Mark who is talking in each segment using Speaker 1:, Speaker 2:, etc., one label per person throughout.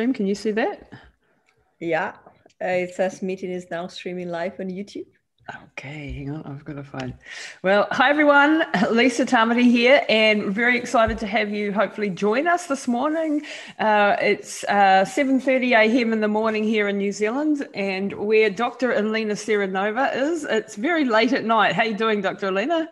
Speaker 1: stream. Can you see that?
Speaker 2: Yeah, uh, it says meeting is now streaming live on YouTube.
Speaker 1: Okay, hang on, I've got to find. Well, hi everyone, Lisa Tamati here, and very excited to have you hopefully join us this morning. Uh, it's uh, 7.30 a.m. in the morning here in New Zealand, and where Dr. Elena Seranova is, it's very late at night. How you doing, Dr. Elena?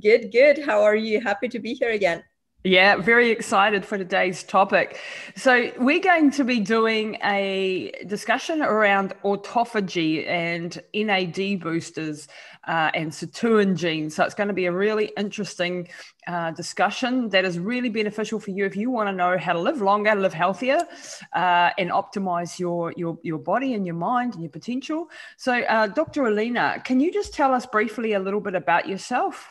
Speaker 2: Good, good. How are you? Happy to be here again.
Speaker 1: Yeah, very excited for today's topic. So, we're going to be doing a discussion around autophagy and NAD boosters uh, and sirtuin genes. So, it's going to be a really interesting uh, discussion that is really beneficial for you if you want to know how to live longer, live healthier, uh, and optimize your, your, your body and your mind and your potential. So, uh, Dr. Alina, can you just tell us briefly a little bit about yourself?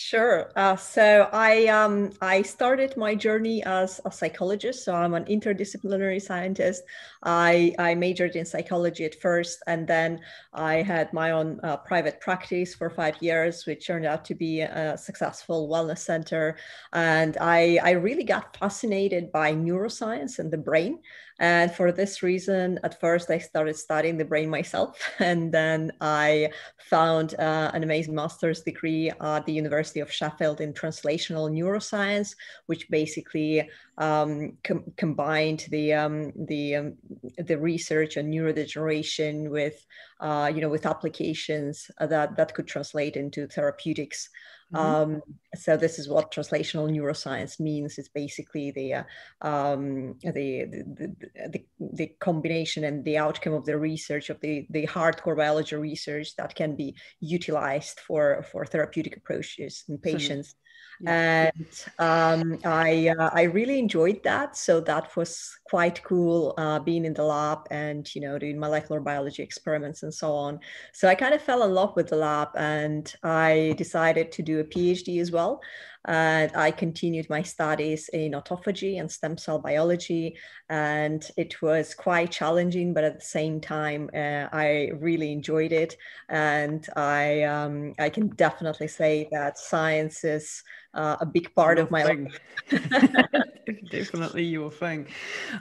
Speaker 2: Sure. Uh, so I um, I started my journey as a psychologist. So I'm an interdisciplinary scientist. I I majored in psychology at first, and then I had my own uh, private practice for five years, which turned out to be a successful wellness center. And I I really got fascinated by neuroscience and the brain. And for this reason, at first I started studying the brain myself, and then I found uh, an amazing master's degree at the University of Sheffield in translational neuroscience, which basically um, com- combined the um, the um, the research on neurodegeneration with uh, you know with applications that that could translate into therapeutics. Mm-hmm. Um, so this is what translational neuroscience means. It's basically the, uh, um, the, the, the, the, combination and the outcome of the research of the, the hardcore biology research that can be utilized for, for therapeutic approaches in patients. Mm-hmm and um, I uh, I really enjoyed that. So that was quite cool, uh, being in the lab and you know doing molecular biology experiments and so on. So I kind of fell in love with the lab, and I decided to do a PhD as well. And I continued my studies in autophagy and stem cell biology, and it was quite challenging, but at the same time, uh, I really enjoyed it, and I um, I can definitely say that science is uh, a big part your of my thing. life.
Speaker 1: Definitely your thing.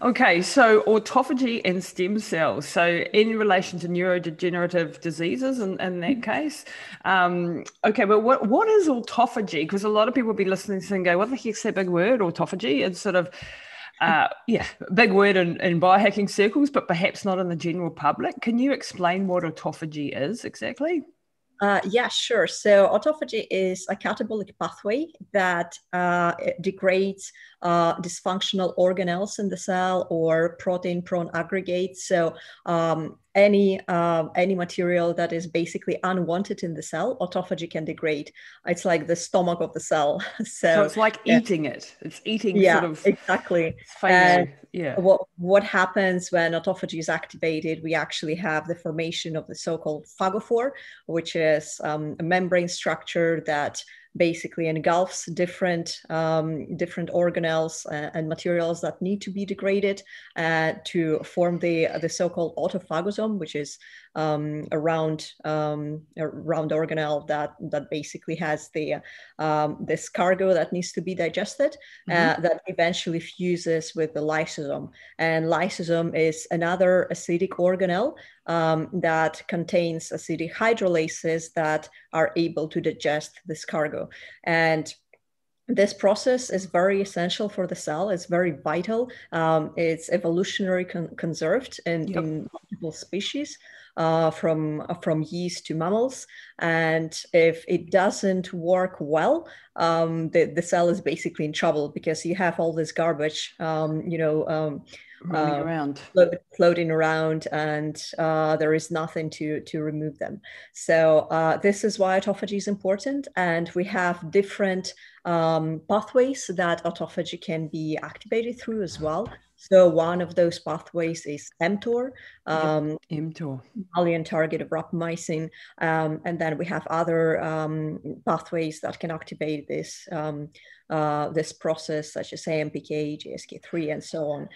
Speaker 1: Okay, so autophagy and stem cells. So, in relation to neurodegenerative diseases, in, in that mm-hmm. case, um, okay, but what, what is autophagy? Because a lot of people will be listening to and go, "What the heck's that big word, autophagy?" It's sort of uh, yeah, big word in, in biohacking circles, but perhaps not in the general public. Can you explain what autophagy is exactly?
Speaker 2: Uh, yeah, sure. So autophagy is a catabolic pathway that uh, degrades uh, dysfunctional organelles in the cell or protein-prone aggregates. So um, any uh, any material that is basically unwanted in the cell, autophagy can degrade. It's like the stomach of the cell.
Speaker 1: so, so it's like yeah. eating it. It's eating
Speaker 2: yeah,
Speaker 1: sort of
Speaker 2: exactly.
Speaker 1: And yeah.
Speaker 2: What what happens when autophagy is activated? We actually have the formation of the so-called phagophore, which is um, a membrane structure that basically engulfs different um, different organelles uh, and materials that need to be degraded uh, to form the the so-called autophagosome, which is um, a round um, a round organelle that that basically has the um, this cargo that needs to be digested uh, mm-hmm. that eventually fuses with the lysosome. And lysosome is another acidic organelle um, that contains acidic hydrolases that are able to digest this cargo. And this process is very essential for the cell. It's very vital. Um, it's evolutionary con- conserved in, yep. in multiple species uh, from from yeast to mammals. And if it doesn't work well, um, the the cell is basically in trouble because you have all this garbage, um, you know.
Speaker 1: Uh, around.
Speaker 2: floating around and uh, there is nothing to to remove them. So uh, this is why autophagy is important and we have different um, pathways that autophagy can be activated through as well. So one of those pathways is mTOR,
Speaker 1: um, mTOR,
Speaker 2: mammalian target of rapamycin, um, and then we have other um, pathways that can activate this um, uh, this process, such as AMPK, GSK3, and so on.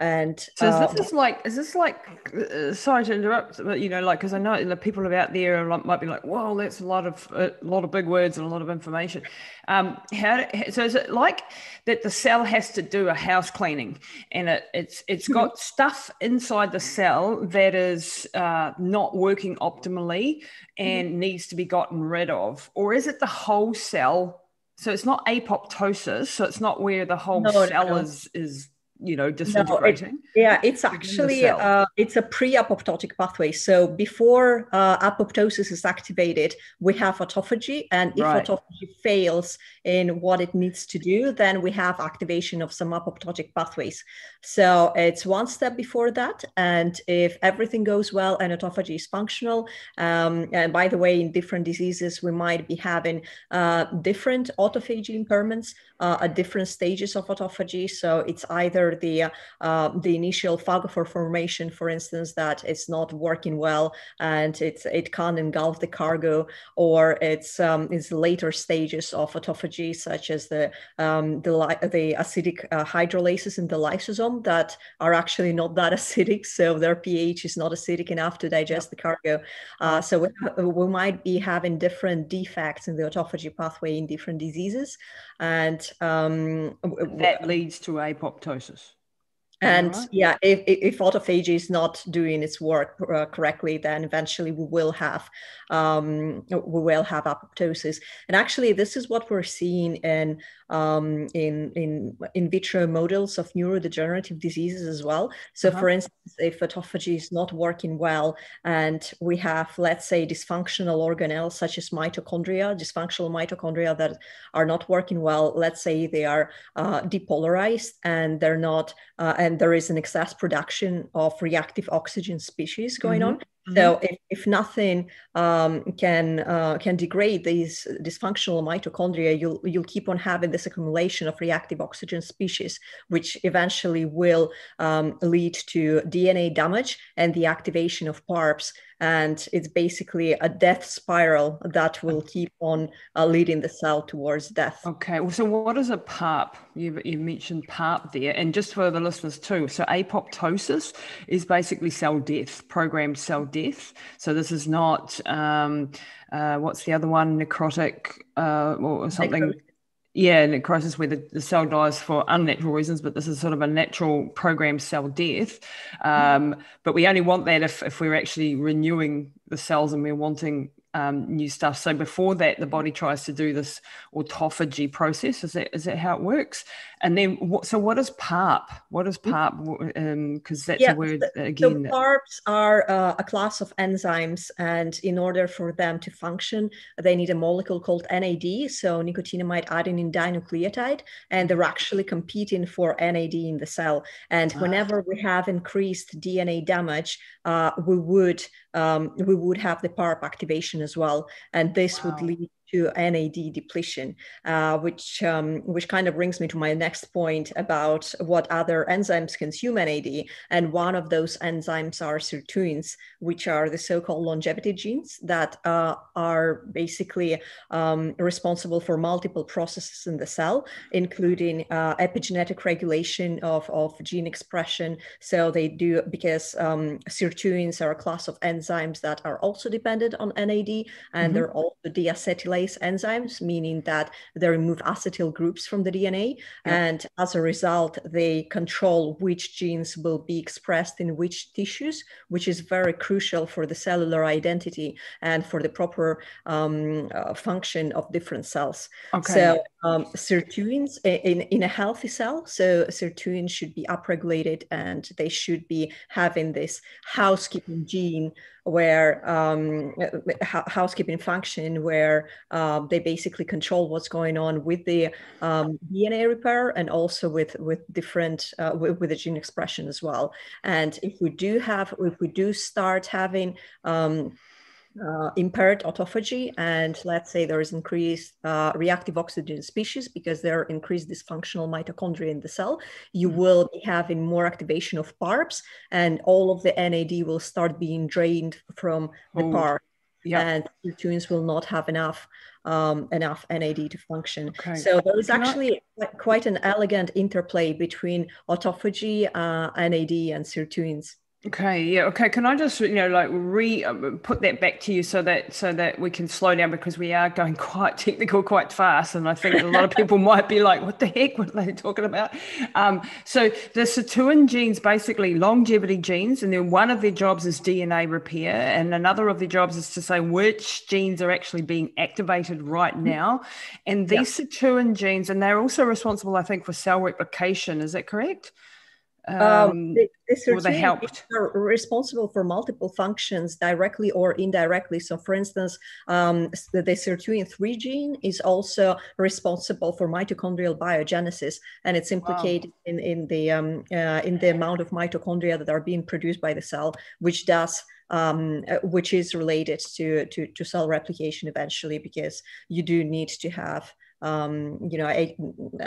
Speaker 2: And
Speaker 1: so uh, this is like, is this like, uh, sorry to interrupt, but you know, like, because I know the people out there might be like, "Whoa, that's a lot of a lot of big words and a lot of information." Um, how so is it like that? The cell has to do a house cleaning, and it, it's it's mm-hmm. got stuff inside the cell that is uh, not working optimally and mm-hmm. needs to be gotten rid of, or is it the whole cell? So it's not apoptosis. So it's not where the whole no, cell no. is is you know disintegrating no,
Speaker 2: it, yeah it's actually uh, it's a pre-apoptotic pathway. So before uh, apoptosis is activated we have autophagy and if right. autophagy fails in what it needs to do then we have activation of some apoptotic pathways. So it's one step before that and if everything goes well and autophagy is functional um, and by the way in different diseases we might be having uh, different autophagy impairments uh, at different stages of autophagy. So it's either the uh, the initial phagophore formation, for instance, that it's not working well and it's it can't engulf the cargo, or it's um, it's later stages of autophagy, such as the um, the, the acidic uh, hydrolases in the lysosome that are actually not that acidic, so their pH is not acidic enough to digest the cargo. Uh, so we, we might be having different defects in the autophagy pathway in different diseases, and um,
Speaker 1: that leads to apoptosis
Speaker 2: and right. yeah if, if autophagy is not doing its work uh, correctly then eventually we will have um, we will have apoptosis and actually this is what we're seeing in um, in in in vitro models of neurodegenerative diseases as well so uh-huh. for instance if autophagy is not working well and we have let's say dysfunctional organelles such as mitochondria dysfunctional mitochondria that are not working well let's say they are uh, depolarized and they're not uh, and there is an excess production of reactive oxygen species going mm-hmm. on. So mm-hmm. if, if nothing um, can uh, can degrade these dysfunctional mitochondria, you'll you'll keep on having this accumulation of reactive oxygen species, which eventually will um, lead to DNA damage and the activation of PARPs and it's basically a death spiral that will keep on uh, leading the cell towards death.
Speaker 1: Okay, well, so what is a PARP? You, you mentioned PARP there, and just for the listeners too. So apoptosis is basically cell death, programmed cell death. So this is not um, uh, what's the other one, necrotic uh, or something. Necrotic yeah, necrosis where the, the, cell dies for unnatural reasons, but this is sort of a natural programmed cell death. Um, mm. But we only want that if, if we're actually renewing the cells and we're wanting um, new stuff. So before that, the body tries to do this autophagy process. Is that is that how it works? And then what? So what is PARP? What is PARP? Because um, that's yeah, a word again.
Speaker 2: So PARPs are uh, a class of enzymes, and in order for them to function, they need a molecule called NAD, so nicotinamide adenine dinucleotide, and they're actually competing for NAD in the cell. And ah. whenever we have increased DNA damage, uh, we would um, we would have the PARP activation as well, and this would lead to NAD depletion, uh, which um, which kind of brings me to my next point about what other enzymes consume NAD. And one of those enzymes are sirtuins, which are the so-called longevity genes that uh, are basically um, responsible for multiple processes in the cell, including uh, epigenetic regulation of, of gene expression. So they do because um, sirtuins are a class of enzymes that are also dependent on NAD, and mm-hmm. they're also deacetylate enzymes, meaning that they remove acetyl groups from the DNA. Yeah. And as a result, they control which genes will be expressed in which tissues, which is very crucial for the cellular identity and for the proper um, uh, function of different cells. Okay. So um, sirtuins in, in a healthy cell, so sirtuins should be upregulated and they should be having this housekeeping gene where um, housekeeping function where um, they basically control what's going on with the um, DNA repair and also with with different uh, with, with, the gene expression as well. And if we do have if we do start having um, uh, impaired autophagy and let's say there is increased uh, reactive oxygen species because there are increased dysfunctional mitochondria in the cell, you mm-hmm. will be having more activation of PARPs and all of the NAD will start being drained from the oh, PARP. Yeah. And sirtuins will not have enough um, enough NAD to function. Okay. So there is actually quite an elegant interplay between autophagy, uh, NAD, and sirtuins.
Speaker 1: Okay, yeah, okay. Can I just you know like re uh, put that back to you so that so that we can slow down because we are going quite technical quite fast, and I think a lot of people might be like, "What the heck? What are they talking about?" Um, so the sirtuin genes basically longevity genes, and then one of their jobs is DNA repair, and another of their jobs is to say which genes are actually being activated right mm-hmm. now, and these yep. sirtuin genes, and they're also responsible, I think, for cell replication. Is that correct?
Speaker 2: Um, um, the, the they helped. are responsible for multiple functions directly or indirectly. So, for instance, um, the, the sirtuin-3 gene is also responsible for mitochondrial biogenesis, and it's implicated wow. in, in, the, um, uh, in the amount of mitochondria that are being produced by the cell, which does um, uh, which is related to, to, to cell replication eventually, because you do need to have um, you know, a,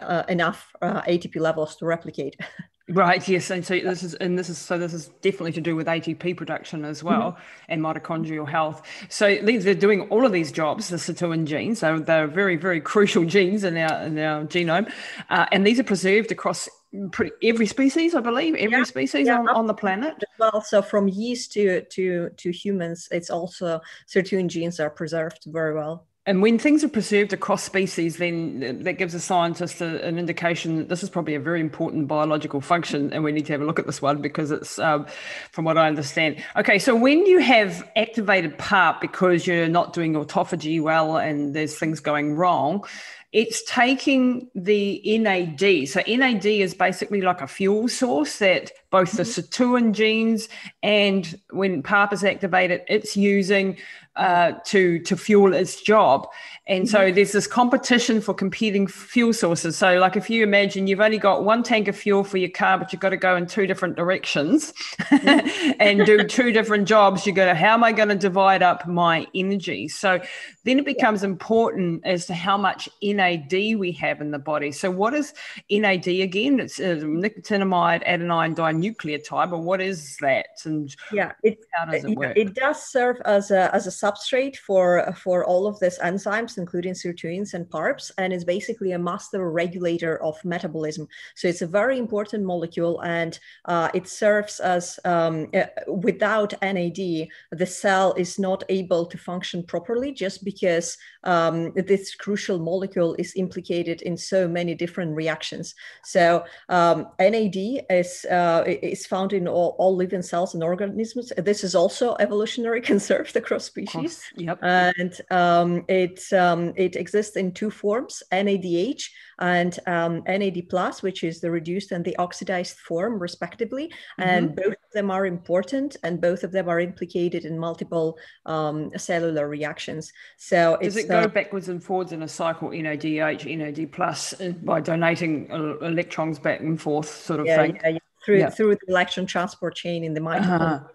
Speaker 2: uh, enough uh, ATP levels to replicate.
Speaker 1: Right. Yes. And so this is, and this is, so this is definitely to do with ATP production as well mm-hmm. and mitochondrial health. So they're doing all of these jobs, the sirtuin genes. So they're very, very crucial genes in our in our genome, uh, and these are preserved across pretty every species, I believe, every yeah, species yeah, on, on the planet.
Speaker 2: Well, so from yeast to to to humans, it's also sirtuin genes are preserved very well.
Speaker 1: And when things are preserved across species, then that gives a scientist a, an indication that this is probably a very important biological function, and we need to have a look at this one because it's, um, from what I understand. Okay, so when you have activated PARP because you're not doing autophagy well and there's things going wrong, it's taking the NAD. So NAD is basically like a fuel source that both the mm-hmm. sirtuin genes and when PARP is activated, it's using uh, to to fuel its job. And so mm-hmm. there's this competition for competing fuel sources. So, like if you imagine you've only got one tank of fuel for your car, but you've got to go in two different directions and do two different jobs, you go, how am I going to divide up my energy? So then it becomes important as to how much NAD we have in the body. So, what is NAD again? It's a nicotinamide adenine dinucleotide, but what is that? And
Speaker 2: yeah, it, how does it work? It does serve as a, as a substrate for, for all of these enzymes including sirtuins and PARPs, and is basically a master regulator of metabolism. So it's a very important molecule, and uh, it serves as um, uh, without NAD, the cell is not able to function properly just because um, this crucial molecule is implicated in so many different reactions. So um, NAD is uh, is found in all, all, living cells and organisms. This is also evolutionary conserved across species.
Speaker 1: Yep.
Speaker 2: And um, it um, it exists in two forms: NADH and um, NAD plus, which is the reduced and the oxidized form, respectively. Mm-hmm. And both of them are important, and both of them are implicated in multiple um, cellular reactions. So
Speaker 1: does it go uh, backwards and forwards in a cycle? NADH, NAD plus, uh, by donating electrons back and forth, sort of
Speaker 2: yeah,
Speaker 1: thing.
Speaker 2: Yeah, yeah. Through through the electron transport chain in the mitochondria. Uh-huh.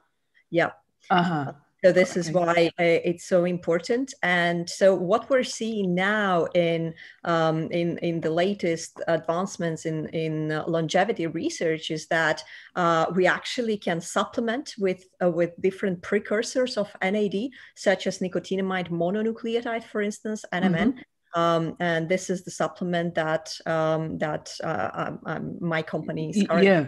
Speaker 2: Yeah.
Speaker 1: Uh-huh.
Speaker 2: So this is why uh, it's so important. And so what we're seeing now in um, in in the latest advancements in in longevity research is that uh, we actually can supplement with uh, with different precursors of NAD, such as nicotinamide mononucleotide, for instance, NMN. Mm-hmm. Um, and this is the supplement that um, that uh, um, um my company is
Speaker 1: yeah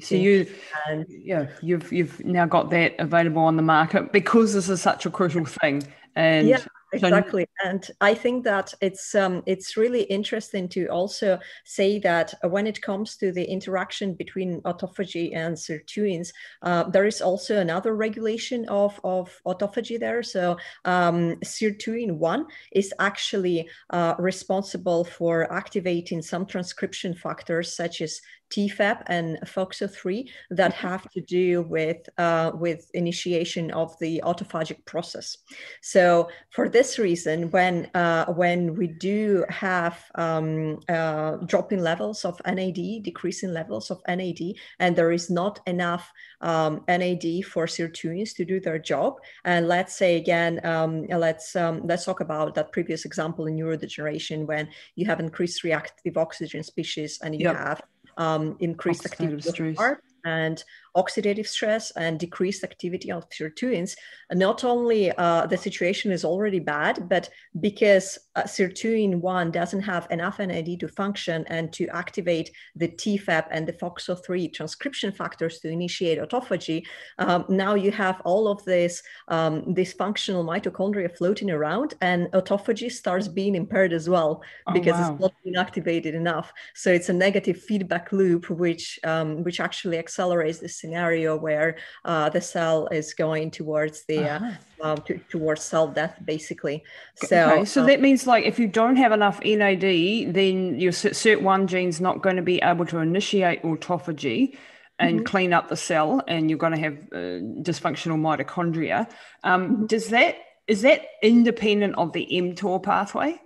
Speaker 1: so you, and, yeah, you've you've now got that available on the market because this is such a crucial thing. And
Speaker 2: yeah, exactly. And I think that it's um, it's really interesting to also say that when it comes to the interaction between autophagy and sirtuins, uh, there is also another regulation of of autophagy there. So um, sirtuin one is actually uh, responsible for activating some transcription factors such as TFEB and FOXO3 that mm-hmm. have to do with, uh, with initiation of the autophagic process. So for this reason, when, uh, when we do have um, uh, dropping levels of NAD, decreasing levels of NAD, and there is not enough um, NAD for sirtuins to do their job, and let's say again, um, let's, um, let's talk about that previous example in neurodegeneration when you have increased reactive oxygen species and you yep. have um, increased activity of PARP, and oxidative stress and decreased activity of sirtuins, not only uh, the situation is already bad, but because uh, sirtuin 1 doesn't have enough NAD to function and to activate the TFEB and the FOXO3 transcription factors to initiate autophagy, um, now you have all of this um, dysfunctional mitochondria floating around and autophagy starts being impaired as well oh, because wow. it's not being activated enough. So it's a negative feedback loop, which, um, which actually accelerates this scenario where uh, the cell is going towards the uh, uh-huh. uh, um, to, towards cell death, basically. So,
Speaker 1: okay. so um, that means like if you don't have enough NAD, then your SIRT1 gene's not going to be able to initiate autophagy and mm-hmm. clean up the cell, and you're going to have uh, dysfunctional mitochondria. Um, mm-hmm. Does that is that independent of the mTOR pathway,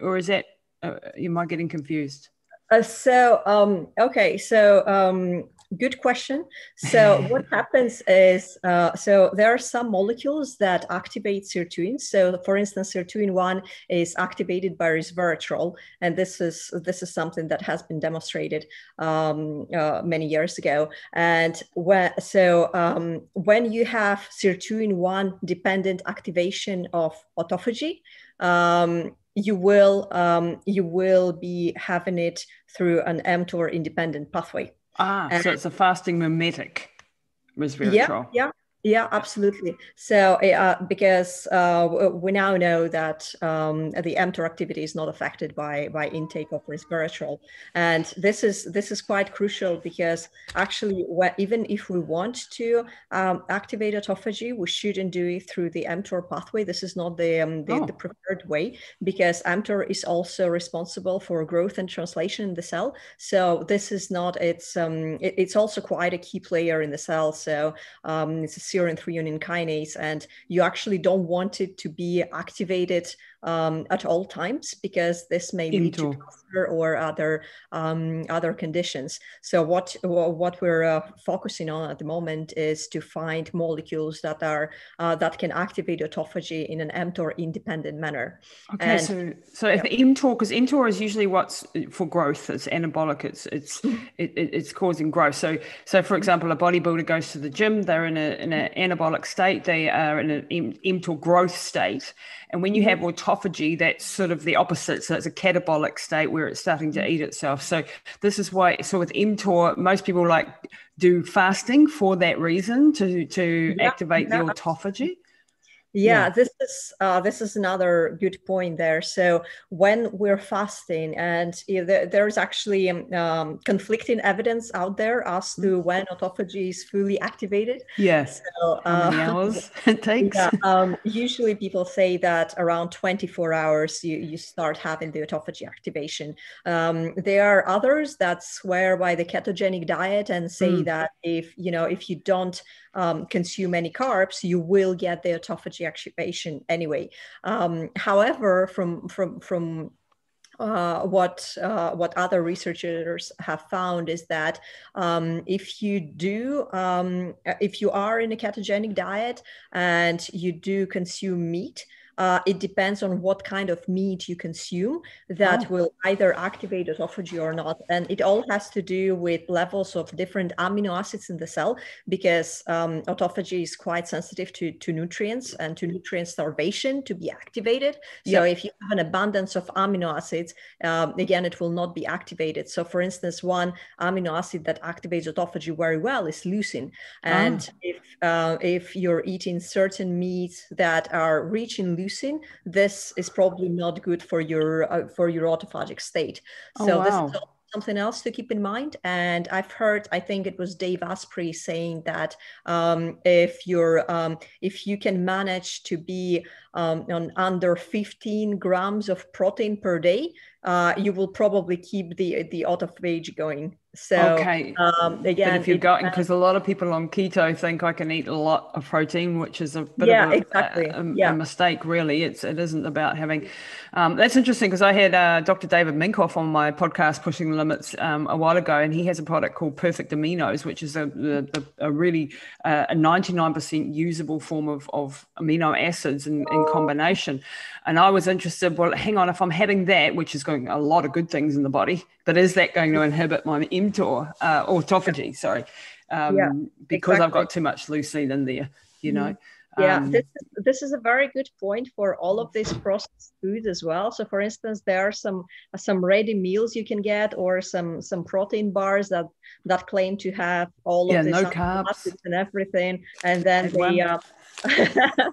Speaker 1: or is that uh, am I getting confused?
Speaker 2: Uh, so um, okay, so um, good question. So what happens is, uh, so there are some molecules that activate sirtuin. So for instance, sirtuin one is activated by resveratrol, and this is this is something that has been demonstrated um, uh, many years ago. And when so um, when you have sirtuin one dependent activation of autophagy. Um, you will um, you will be having it through an mTOR independent pathway.
Speaker 1: Ah, so it's a fasting mimetic resveratrol.
Speaker 2: Yeah, yeah, yeah, absolutely. So, uh, because uh, we now know that um, the mTOR activity is not affected by by intake of resveratrol, and this is this is quite crucial because actually, even if we want to um, activate autophagy, we shouldn't do it through the mTOR pathway. This is not the um, the, oh. the, preferred way because mTOR is also responsible for growth and translation in the cell. So this is not it's um, it, it's also quite a key player in the cell. So um, it's serine threonine kinase, and you actually don't want it to be activated um, at all times because this may lead to cancer or other um, other conditions. So what what we're uh, focusing on at the moment is to find molecules that are uh, that can activate autophagy in an mTOR independent manner.
Speaker 1: Okay, and, so so yeah. if mTOR because mTOR is usually what's for growth. It's anabolic. It's it's it, it's causing growth. So so for example, a bodybuilder goes to the gym. They're in a in an anabolic state. They are in an mTOR growth state and when you have mm-hmm. Autophagy, that's sort of the opposite. So it's a catabolic state where it's starting to eat itself. So this is why. So with mTOR, most people like do fasting for that reason to to yeah, activate yeah. the autophagy
Speaker 2: yeah, yeah, this is uh, this is another good point there. So when we're fasting and there, there's actually um, um, conflicting evidence out there as to mm-hmm. when autophagy is fully activated.
Speaker 1: Yes. So, uh, hours it takes. yeah,
Speaker 2: um, usually people say that around 24 hours you, you start having the autophagy activation. Um, there are others that swear by the ketogenic diet and say mm. that if you know if you don't um, consume any carbs, you will get the autophagy activation anyway. Um, however, from from from uh, what uh, what other researchers have found is that um, if you do um, if you are in a ketogenic diet and you do consume meat, uh, it depends on what kind of meat you consume that oh. will either activate autophagy or not. And it all has to do with levels of different amino acids in the cell because um, autophagy is quite sensitive to, to nutrients and to nutrient starvation to be activated. So yep. if you have an abundance of amino acids, um, again, it will not be activated. So for instance, one amino acid that activates autophagy very well is leucine. And oh. if, uh, if you're eating certain meats that are rich in leucine, leucine, this is probably not good for your uh, for your autophagic state. Oh, so wow. this is something else to keep in mind. And I've heard, I think it was Dave Asprey saying that um, if you're um, if you can manage to be um, on under 15 grams of protein per day, uh, you will probably keep the the autophagy going. So okay, um, again,
Speaker 1: but if you're going because a lot of people on keto think I can eat a lot of protein, which is a bit yeah, of a, exactly. a, a, yeah. a mistake. Really, it's it isn't about having. Um, that's interesting because I had uh, Dr. David Minkoff on my podcast, Pushing the Limits, um, a while ago, and he has a product called Perfect Aminos, which is a a, really uh, a 99% usable form of of amino acids in, in combination. And I was interested. Well, hang on, if I'm having that, which is going a lot of good things in the body, but is that going to inhibit my mTOR, uh, autophagy, sorry, um, yeah, because exactly. I've got too much leucine in there, you know.
Speaker 2: Yeah, um, this, is, this is a very good point for all of these processed foods as well. So, for instance, there are some some ready meals you can get, or some some protein bars that that claim to have all
Speaker 1: yeah,
Speaker 2: of this
Speaker 1: no carbs
Speaker 2: and everything, and then they. Uh,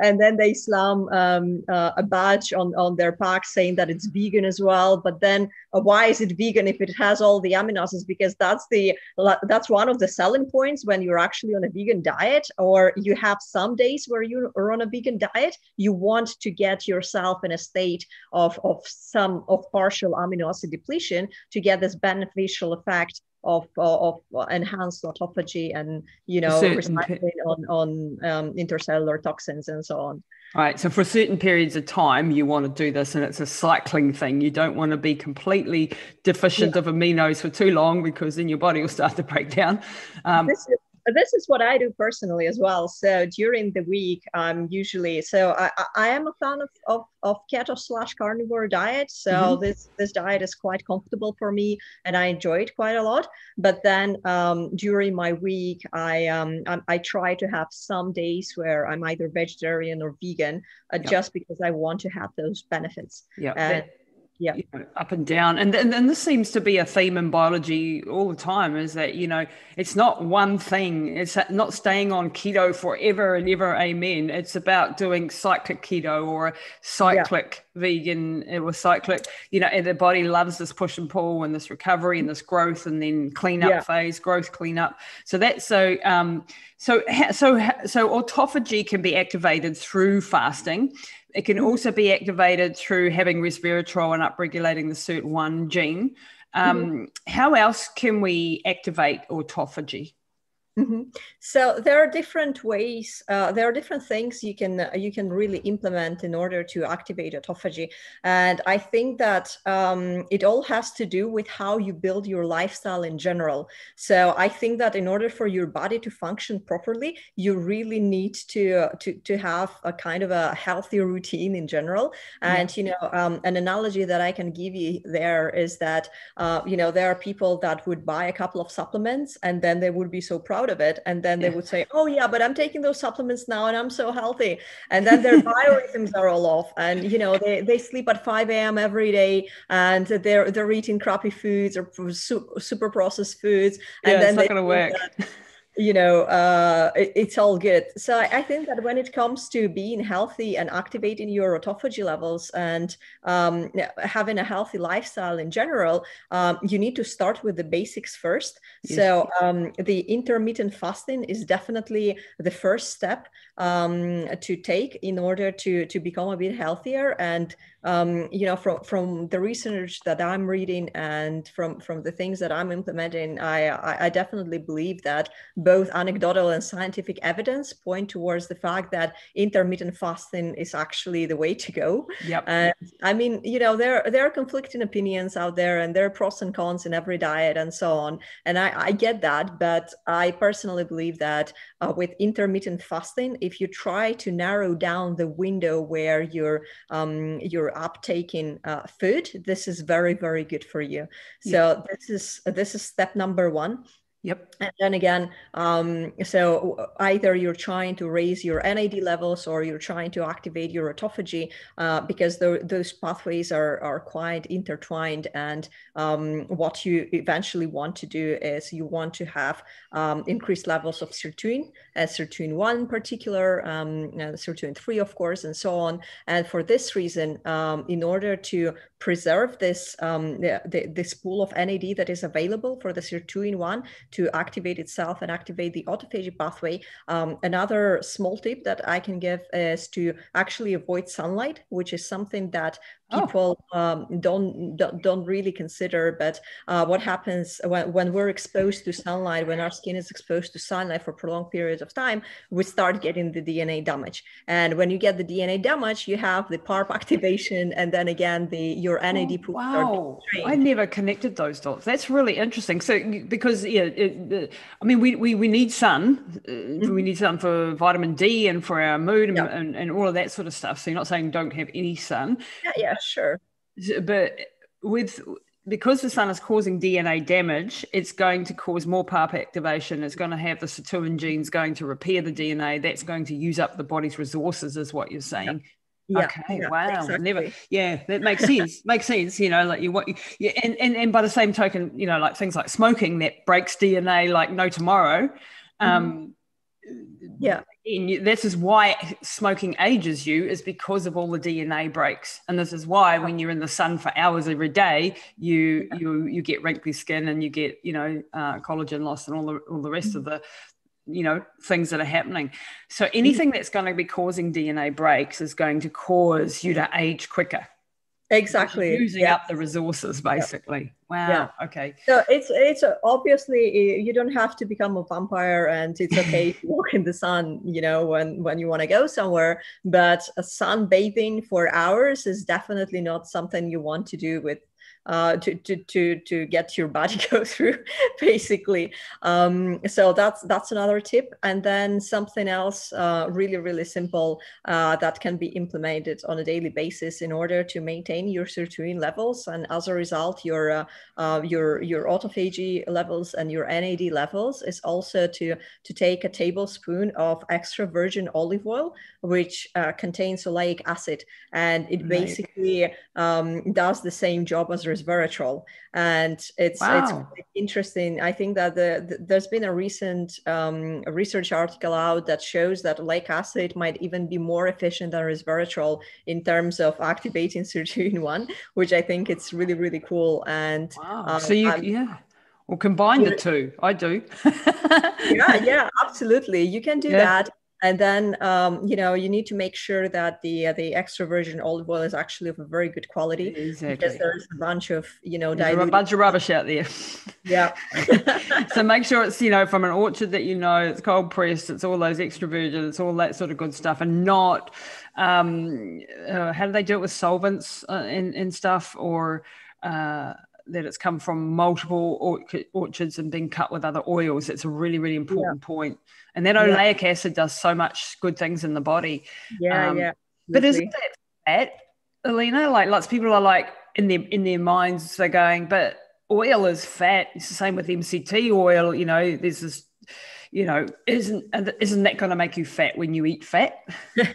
Speaker 2: and then they slam um, uh, a badge on, on their pack saying that it's vegan as well. But then uh, why is it vegan if it has all the amino acids because that's the that's one of the selling points when you're actually on a vegan diet or you have some days where you are on a vegan diet you want to get yourself in a state of, of some of partial amino acid depletion to get this beneficial effect of uh, of enhanced autophagy and you know recycling on on um, intercellular toxins and so on.
Speaker 1: Right. So for certain periods of time, you want to do this, and it's a cycling thing. You don't want to be completely deficient yeah. of aminos for too long because then your body will start to break down.
Speaker 2: Um, this is this is what I do personally as well. So during the week, I'm usually so I, I am a fan of, of, of keto slash carnivore diet. So mm-hmm. this this diet is quite comfortable for me, and I enjoy it quite a lot. But then um, during my week, I um I, I, try to have some days where I'm either vegetarian or vegan, uh, yep. just because I want to have those benefits.
Speaker 1: Yeah yeah you know, up and down and, and and this seems to be a theme in biology all the time is that you know it's not one thing it's not staying on keto forever and ever amen it's about doing cyclic keto or cyclic yeah. vegan or cyclic you know and the body loves this push and pull and this recovery and this growth and then cleanup yeah. phase growth cleanup. so that's so um so so so autophagy can be activated through fasting it can also be activated through having resveratrol and upregulating the SIRT1 gene. Um, mm-hmm. How else can we activate autophagy?
Speaker 2: Mm-hmm. So there are different ways. Uh, there are different things you can uh, you can really implement in order to activate autophagy, and I think that um, it all has to do with how you build your lifestyle in general. So I think that in order for your body to function properly, you really need to uh, to to have a kind of a healthy routine in general. And mm-hmm. you know, um, an analogy that I can give you there is that uh, you know there are people that would buy a couple of supplements and then they would be so proud of it and then they yeah. would say oh yeah but i'm taking those supplements now and i'm so healthy. And then their biorhythms are all off and you know they, they sleep at 5 a.m every day and they're they're eating crappy foods or super processed foods and
Speaker 1: yeah,
Speaker 2: then
Speaker 1: it's not going to work
Speaker 2: you know uh, it, it's all good. So I, I, think that when it comes to being healthy and activating your autophagy levels and um, having a healthy lifestyle in general um, you need to start with the basics first. Yes. so um, the intermittent fasting is definitely the first step um, to take in order to to become a bit healthier. And um, you know from from the research that i'm reading and from from the things that i'm implementing i i, definitely believe that both anecdotal and scientific evidence point towards the fact that intermittent fasting is actually the way to go
Speaker 1: yep.
Speaker 2: and i mean you know there there are conflicting opinions out there and there are pros and cons in every diet and so on and i i get that but i personally believe that uh, with intermittent fasting if you try to narrow down the window where you're um, you're uptaking uh, food, this is very, very good for you. So yeah. this is this is step number one.
Speaker 1: Yep.
Speaker 2: And then again, um, so either you're trying to raise your NAD levels or you're trying to activate your autophagy uh, because the, those pathways are, are quite intertwined. And um, what you eventually want to do is you want to have um, increased levels of sirtuin, uh, sirtuin 1 in particular, um, sirtuin 3, of course, and so on. And for this reason, um, in order to preserve this, um, the, this pool of NAD that is available for the sirtuin 1, to activate itself and activate the autophagy pathway. Um, another small tip that I can give is to actually avoid sunlight, which is something that. People oh. um, don't, don't really consider. But uh, what happens when, when we're exposed to sunlight, when our skin is exposed to sunlight for prolonged periods of time, we start getting the DNA damage. And when you get the DNA damage, you have the PARP activation, and then again the your NAD oh,
Speaker 1: pool. Wow, I never connected those dots. That's really interesting. So because yeah, it, I mean we, we we need sun, uh, mm-hmm. we need sun for vitamin D and for our mood and, and, and all of that sort of stuff. So you're not saying don't have any sun.
Speaker 2: Yeah, yeah, sure.
Speaker 1: But with because the sun is causing DNA damage, it's going to cause more PARP activation. It's going to have the sirtuin genes going to repair the DNA. That's going to use up the body's resources, is what you're saying. Yeah, okay. Yeah, wow. Exactly. Never. Yeah, that makes sense. makes sense. You know, like you what? Yeah, and, and and by the same token, you know, like things like smoking that breaks DNA like no tomorrow. Mm-hmm. Um,
Speaker 2: yeah
Speaker 1: and this is why smoking ages you is because of all the dna breaks. And this is why when you're in the sun for hours every day you yeah. you you get wrinkly skin and you get you know uh, collagen loss and all the all the rest mm-hmm. of the you know things that are happening. So anything that's going to be causing dna breaks is going to cause you to age quicker
Speaker 2: exactly
Speaker 1: using yeah. up the resources basically wow yeah. okay
Speaker 2: so it's it's obviously you don't have to become a vampire and it's okay to walk in the sun you know when when you want to go somewhere but sunbathing for hours is definitely not something you want to do with uh, to, to, to, to get your body go through basically. Um, so that's that's another tip. And then something else uh, really really simple uh, that can be implemented on a daily basis in order to maintain your sirtuin levels. And as a result your uh, uh, your your autophagy levels and your NAD levels is also to to take a tablespoon of extra virgin olive oil which uh, contains oleic acid. And it right. basically um, does the same job as resveratrol and it's wow. it's interesting. I think that the, the, there's been a recent um, research article out that shows that oleic acid might even be more efficient than resveratrol in terms of activating sirtuin-1 which i think it's really really cool. And
Speaker 1: wow. um, so you I'm, yeah. Or combine the two. I do.
Speaker 2: Yeah yeah absolutely. You can do yeah. that and then um, you know you need to make sure that the uh, the extra virgin olive oil is actually of a very good quality exactly. because there's a bunch of you know
Speaker 1: a bunch of rubbish out there
Speaker 2: yeah
Speaker 1: so make sure it's you know from an orchard that you know it's cold pressed it's all those extra virgin it's all that sort of good stuff and not um, uh, how do they do it with solvents uh, and, and stuff or uh, that it's come from multiple orchards and been cut with other oils. It's a really, really important yeah. point. And that oleic yeah. acid does so much good things in the body.
Speaker 2: Yeah, um, yeah.
Speaker 1: But isn't that fat, Alina? Like lots of people are like in their in their minds, they're going, but oil is fat. It's the same with MCT oil. You know, there's this you know, isn't isn't that going to make you fat when you eat fat? There's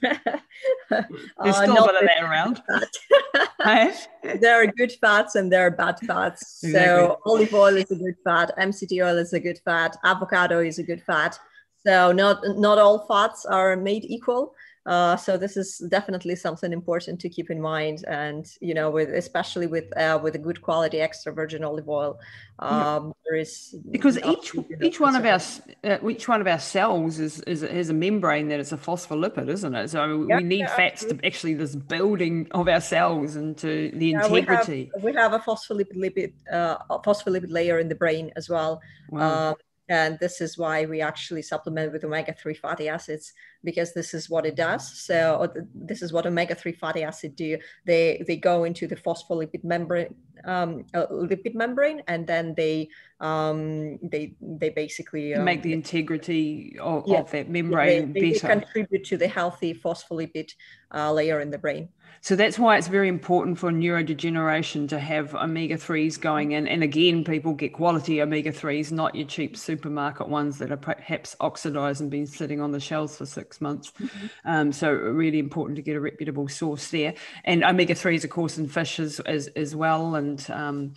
Speaker 1: uh, still a bit of that around.
Speaker 2: there are good fats and there are bad fats. Exactly. So olive oil is a good fat, MCT oil is a good fat, avocado is a good fat. So not not all fats are made equal. Uh, so this is definitely something important to keep in mind, and you know, with especially with uh, with a good quality extra virgin olive oil, um, yeah. there is
Speaker 1: because each each one of our uh, each one of our cells is, is has a membrane that is a phospholipid, isn't it? So we need yeah, fats absolutely. to actually this building of our cells and to the integrity.
Speaker 2: We have, we have, a phospholipid lipid, uh, phospholipid layer in the brain as well. Wow. Um, and this is why we actually supplement with omega-3 fatty acids because this is what it does so this is what omega-3 fatty acid do they they go into the phospholipid membrane um, uh, lipid membrane and then they um, they they basically
Speaker 1: um, make the integrity of, yeah, of that membrane
Speaker 2: they, they, better. They contribute to the healthy phospholipid uh, layer in the brain
Speaker 1: so that's why it's very important for neurodegeneration to have omega 3s going in. And again, people get quality omega 3s, not your cheap supermarket ones that are perhaps oxidized and been sitting on the shelves for six months. Mm-hmm. Um, so, really important to get a reputable source there. And omega 3s, of course, in fish as, as, as well, and um,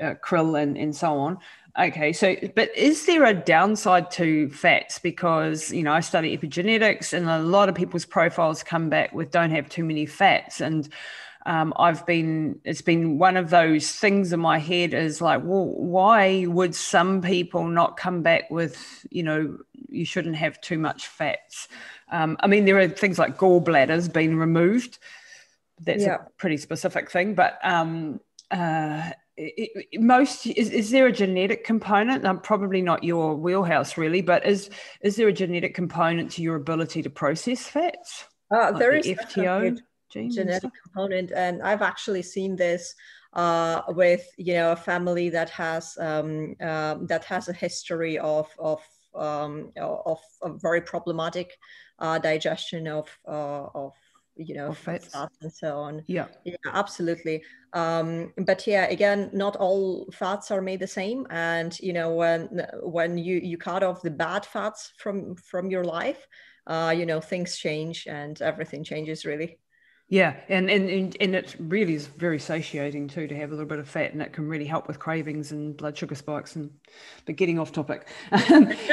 Speaker 1: uh, krill and, and so on. Okay, so but is there a downside to fats? Because you know I study epigenetics, and a lot of people's profiles come back with don't have too many fats, and um, I've been it's been one of those things in my head is like, well, why would some people not come back with you know you shouldn't have too much fats? Um, I mean, there are things like gallbladders being removed. That's yeah. a pretty specific thing, but um, uh, it, most is, is there a genetic component um, probably not your wheelhouse really but is is there a genetic component to your ability to process fats
Speaker 2: uh, like there is fto genetic component and i've actually seen this uh, with you know a family that has um, um, that has a history of of um, of, of very problematic uh, digestion of uh, of you know
Speaker 1: fats.
Speaker 2: fats and so on.
Speaker 1: Yeah,
Speaker 2: yeah, absolutely. Um, but yeah, again, not all fats are made the same, and you know when when you you cut off the bad fats from from your life, uh, you know things change and everything changes really.
Speaker 1: Yeah, and, and and it really is very satiating too to have a little bit of fat, and it can really help with cravings and blood sugar spikes. And but getting off topic,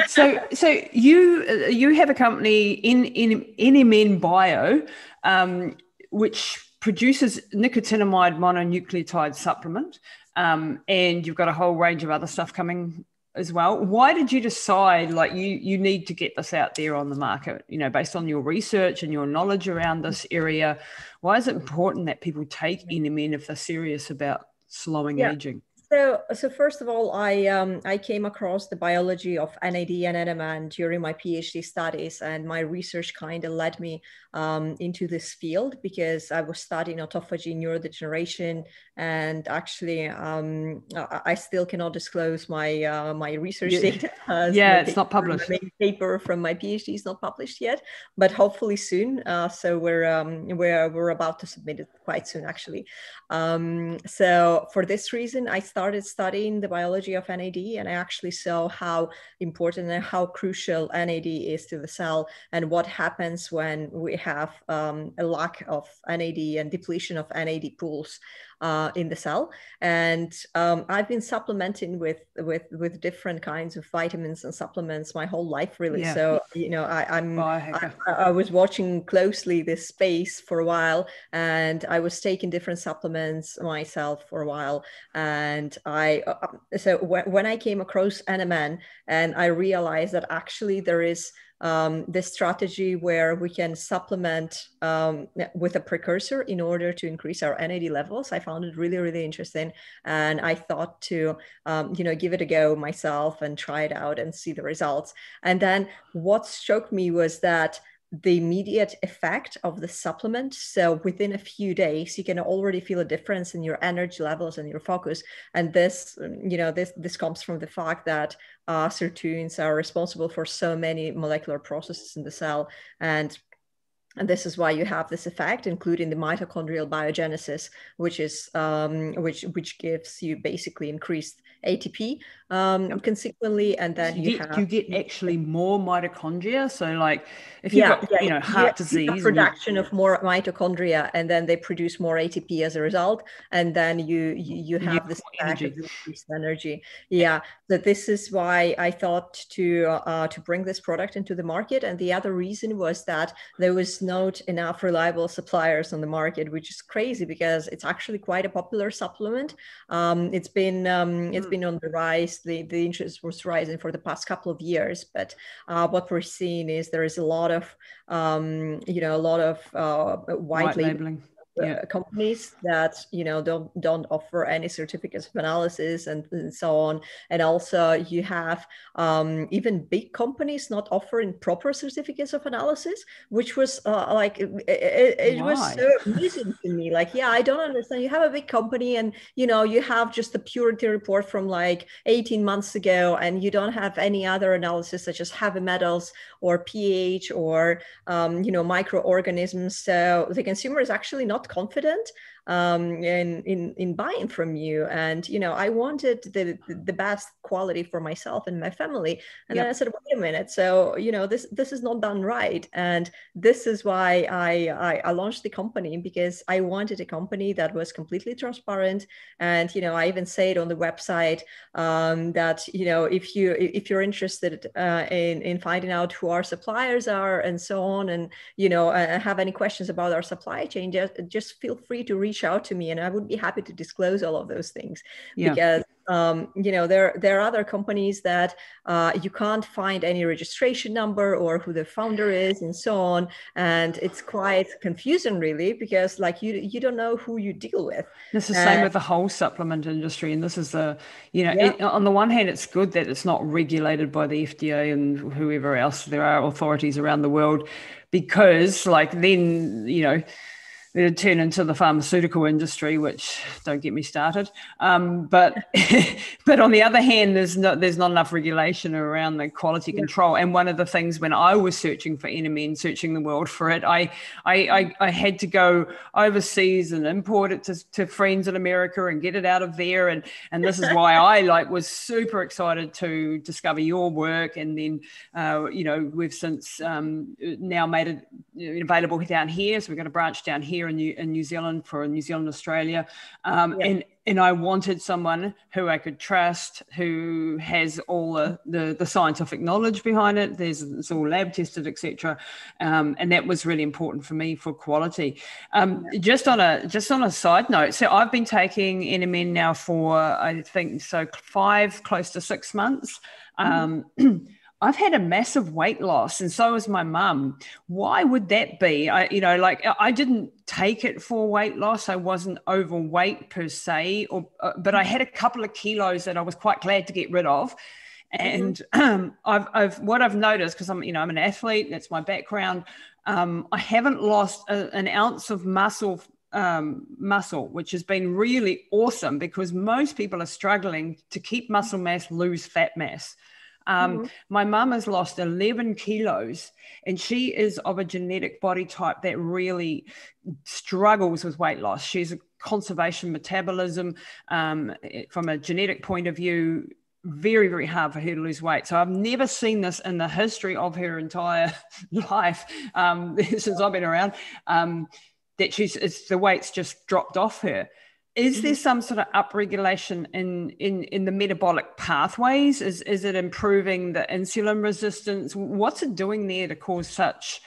Speaker 1: so so you uh, you have a company in in NMN Bio, um, which produces nicotinamide mononucleotide supplement, um, and you've got a whole range of other stuff coming as well. Why did you decide like you you need to get this out there on the market? You know, based on your research and your knowledge around this area, why is it important that people take NMN if they're serious about slowing yeah. aging?
Speaker 2: So, so first of all, I um, I came across the biology of NAD and NMN during my PhD studies, and my research kind of led me um, into this field because I was studying autophagy, neurodegeneration, and actually, um, I, I, still cannot disclose my uh, my research
Speaker 1: yeah.
Speaker 2: data.
Speaker 1: yeah, it's not published.
Speaker 2: The paper from my PhD is not published yet, but hopefully soon. Uh, so we're um, we're we're about to submit it quite soon, actually. Um, so for this reason, I started studying the biology of NAD, and I actually saw how important and how crucial NAD is to the cell, and what happens when we have um, a lack of NAD and depletion of NAD pools uh, in the cell. And um, I've been supplementing with with with different kinds of vitamins and supplements my whole life, really. Yeah. So you know, I, am I, I, was watching closely this space for a while, and I was taking different supplements myself for a while. And I uh, uh so when, when I came across NMN, and I realized that actually there is um, this strategy where we can supplement um, with a precursor in order to increase our NAD levels. I found it really, really interesting. And I thought to, um, you know, give it a go myself and try it out and see the results. And then what struck me was that the immediate effect of the supplement. So within a few days, you can already feel a difference in your energy levels and your focus. And this, you know, this this comes from the fact that uh, sirtuins are responsible for so many molecular processes in the cell, and and this is why you have this effect, including the mitochondrial biogenesis, which is um, which which gives you basically increased ATP um, consequently, and then
Speaker 1: you,
Speaker 2: you,
Speaker 1: get, have, you get actually more mitochondria. So, like if you've yeah, got yeah, you know heart disease,
Speaker 2: production of more mitochondria, and then they produce more ATP as a result, and then you you, you have this energy. energy. Yeah, that this is why I thought to uh, to bring this product into the market, and the other reason was that there was not enough reliable suppliers on the market, which is crazy because it's actually quite a popular supplement. Um, it's been um, it's. Been on the rise. The, the interest was rising for the past couple of years, but uh, what we're seeing is there is a lot of um, you know a lot of uh, white, white labeling yeah. companies that you know don't don't offer any certificates of analysis and, and so on. And also you have um, even big companies not offering proper certificates of analysis which was uh, like it, it, it was so amazing to me. Like yeah i don't understand. You have a big company and you know you have just the purity report from like 18 months ago and you don't have any other analysis such as heavy metals or ph or um, you know microorganisms. So the consumer is actually not confident um, in, in in buying from you. And you know, I wanted the the best quality for myself and my family. And yep. then I said, wait a minute. So you know, this this is not done right. And this is why I, I I launched the company because I wanted a company that was completely transparent. And you know, I even say it on the website um, that you know, if you if you're interested uh, in in finding out who our suppliers are and so on, and you know, uh, have any questions about our supply chain, just just feel free to reach reach out to me and I would be happy to disclose all of those things yeah. because um, you know there there are other companies that uh, you can't find any registration number or who the founder is and so on and it's quite confusing really because like you you don't know who you deal with
Speaker 1: it's the same with the whole supplement industry and this is the you know yeah. it, on the one hand it's good that it's not regulated by the fda and whoever else there are authorities around the world because like then you know it turn into the pharmaceutical industry, which don't get me started. Um, but but on the other hand, there's not there's not enough regulation around the quality control. And one of the things when I was searching for NMN, searching the world for it, I I, I, I had to go overseas and import it to, to friends in America and get it out of there. And and this is why I like was super excited to discover your work. And then uh, you know we've since um, now made it available down here. So we've got a branch down here here in New, in New Zealand for New Zealand, Australia. Um, yeah. And and I wanted someone who I could trust, who has all the, the, the scientific knowledge behind it. There's it's all lab tested, etc. Um, and that was really important for me for quality. Um, just on a just on a side note, so I've been taking NMN now for I think so five, close to six months. Mm-hmm. I've had a massive weight loss, and so has my mum. Why would that be? I, you know, like I didn't take it for weight loss. I wasn't overweight per se, or uh, but I had a couple of kilos that I was quite glad to get rid of. And mm-hmm. um, I've, I've what I've noticed because I'm, you know, I'm an athlete. That's my background. Um, I haven't lost a, an ounce of muscle um, muscle, which has been really awesome because most people are struggling to keep muscle mass, lose fat mass. Um, mm-hmm. My mum has lost 11 kilos and she is of a genetic body type that really struggles with weight loss. She's a conservation metabolism um, from a genetic point of view very very hard for her to lose weight so i've never seen this in the history of her entire life um, since i've been around um, that she's it's the weight's just dropped off her is there mm-hmm. some sort of upregulation in, in, in the metabolic pathways? Is, is it improving the insulin resistance? What's it doing there to cause such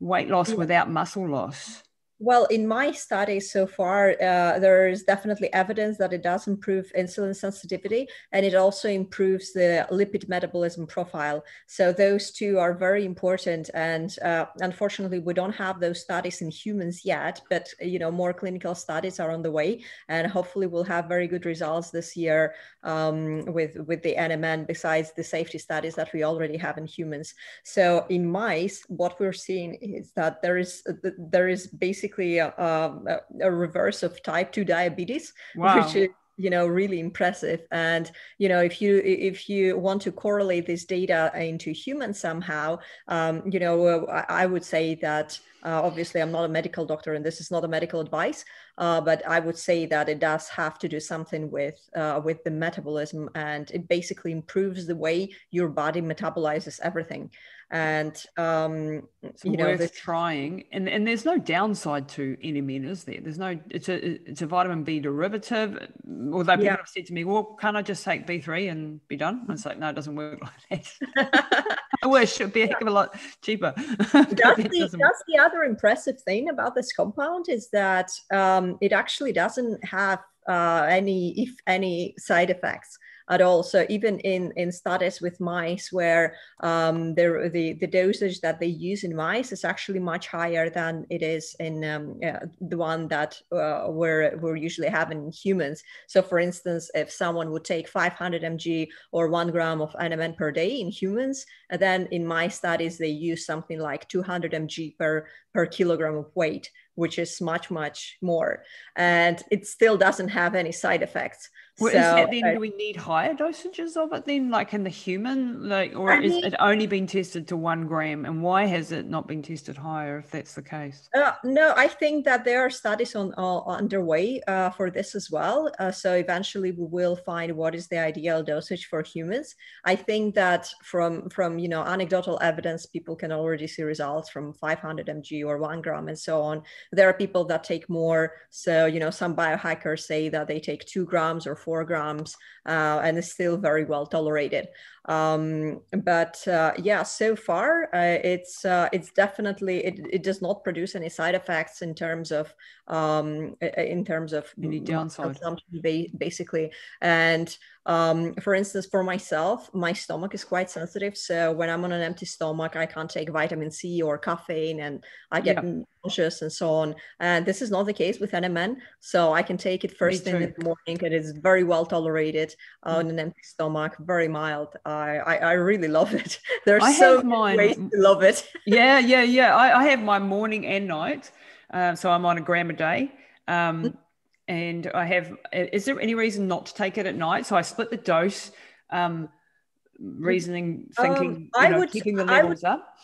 Speaker 1: weight loss without muscle loss?
Speaker 2: Well, in my studies so far, uh, there is definitely evidence that it does improve insulin sensitivity and it also improves the lipid metabolism profile. So those two are very important. And uh, unfortunately, we don't have those studies in humans yet, but you know more clinical studies are on the way, and hopefully we'll have very good results this year um, with with the NMN. Besides the safety studies that we already have in humans. So in mice, what we're seeing is that there is there is basically basically a, a, a reverse of type 2 diabetes wow. which is you know really impressive and you know if you if you want to correlate this data into humans somehow um, you know I, I would say that uh, obviously i'm not a medical doctor and this is not a medical advice uh, but i would say that it does have to do something with uh, with the metabolism and it basically improves the way your body metabolizes everything and um,
Speaker 1: it's you know, worth trying. And and there's no downside to NMN, is there? There's no. It's a it's a vitamin B derivative. Although people yeah. have said to me, "Well, can't I just take B three and be done?" And it's like, no, it doesn't work like that. I wish it'd be a heck of a lot cheaper.
Speaker 2: that's, the, that's the other impressive thing about this compound is that um, it actually doesn't have uh, any, if any, side effects at all. So even in, in studies with mice where um, the, the, dosage that they use in mice is actually much higher than it is in um, uh, the one that uh, we're, we're usually having in humans. So for instance, if someone would take 500 mg or one gram of NMN per day in humans, and then in my studies, they use something like 200 mg per, per kilogram of weight which is much much more and it still doesn't have any side effects
Speaker 1: well, so, is that then, uh, do we need higher dosages of it then, like in the human, like, or I is mean, it only been tested to one gram? And why has it not been tested higher if that's the case?
Speaker 2: Uh, no, I think that there are studies on uh, underway uh, for this as well. Uh, so eventually we will find what is the ideal dosage for humans. I think that from from you know anecdotal evidence, people can already see results from 500 mg or one gram and so on. There are people that take more. So you know some biohackers say that they take two grams or four grams uh, and is still very well tolerated. Um, but uh, yeah, so far uh, it's uh, it's definitely it, it does not produce any side effects in terms of um, in terms of
Speaker 1: downside
Speaker 2: basically. And um, for instance, for myself, my stomach is quite sensitive. So when I'm on an empty stomach, I can't take vitamin C or caffeine, and I get yeah. nauseous and so on. And this is not the case with NMN. So I can take it first thing in the morning. and It is very well tolerated on an empty stomach, very mild. I, I, I really love it. There's I so many ways to love it.
Speaker 1: yeah, yeah, yeah. I, I have my morning and night. uh, so I'm on a gram a day. Um, mm-hmm. And I have. Is there any reason not to take it at night? So I split the dose. Um, reasoning, thinking, um, I know, would, keeping the levels would, up.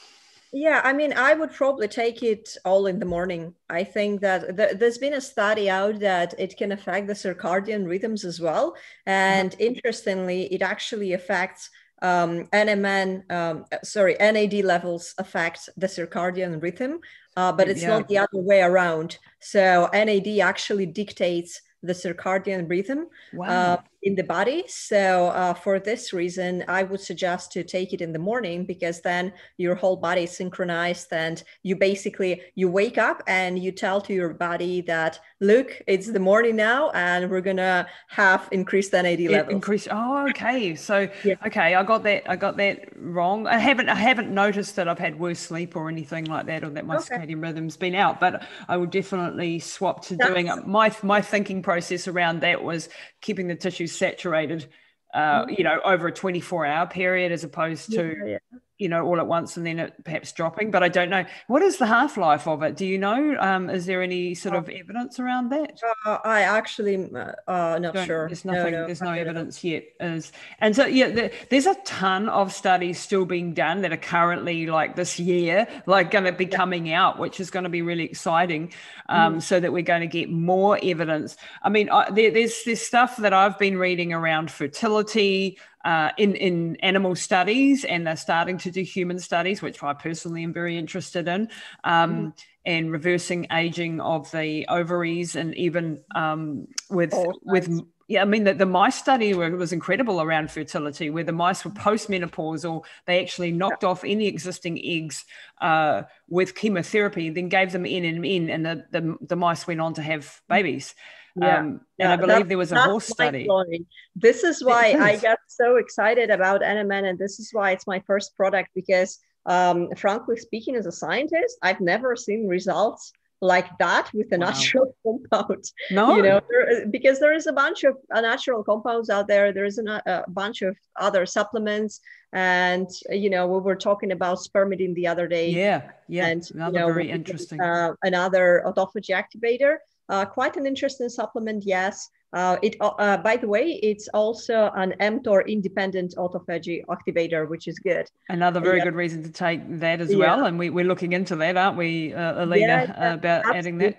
Speaker 2: Yeah, I mean, I would probably take it all in the morning. I think that th- there's been a study out that it can affect the circadian rhythms as well. And mm-hmm. interestingly, it actually affects um, NMN, um, sorry, NAD levels affect the circadian rhythm, uh, but it's yeah. not the other way around. So NAD actually dictates the circadian rhythm. Wow. Uh, in the body. So uh, for this reason, I would suggest to take it in the morning because then your whole body is synchronized and you basically you wake up and you tell to your body that look, it's the morning now and we're gonna have increased NAD levels.
Speaker 1: Increase. Oh, okay. So yeah. okay, I got that. I got that wrong. I haven't. I haven't noticed that I've had worse sleep or anything like that, or that my okay. circadian rhythm's been out. But I would definitely swap to That's, doing it. My my thinking process around that was keeping the tissues saturated, uh, mm. you know, over a 24 hour period as opposed to, yeah, yeah you know, all at once and then it perhaps dropping. But I don't know. What is the half life of it? Do you know? Um, is there any sort of evidence around that?
Speaker 2: Uh, I actually uh, uh not
Speaker 1: don't,
Speaker 2: sure.
Speaker 1: There's nothing. No, no, there's no evidence yet. Is and so yeah, the, there's a ton of studies still being done that are currently like this year, like going to be coming out, which is going to be really exciting. Um, mm. so that we're going to get more evidence. I mean, I, there, there's this stuff that I've been reading around fertility uh, in in animal studies, and they're starting to do human studies, which I personally am very interested in. Um, mm. And reversing aging of the ovaries, and even um, with oh, with yeah, I mean, the, the mice study was incredible around fertility, where the mice were postmenopausal. They actually knocked off any existing eggs uh, with chemotherapy, then gave them in and in, and the, the, the mice went on to have babies. Yeah. Um, and I believe there was a horse study.
Speaker 2: This is why I got so excited about NMN, and this is why it's my first product because, um, frankly speaking, as a scientist, I've never seen results like that with a wow. natural compound. No, you know, there, because there is a bunch of uh, natural compounds out there. There is a, a, bunch of other supplements, and you know, we were talking about spermidine the other day.
Speaker 1: Yeah, yeah, and another you know, very interesting.
Speaker 2: Uh, another autophagy activator. Uh, quite an interesting supplement, yes. Uh, it, uh, uh, by the way, it's also an mTOR independent autophagy activator, which is good.
Speaker 1: Another very yeah. good reason to take that as yeah. well. And we, we're looking into that, aren't we, uh, Elena, yeah, about absolutely. adding that?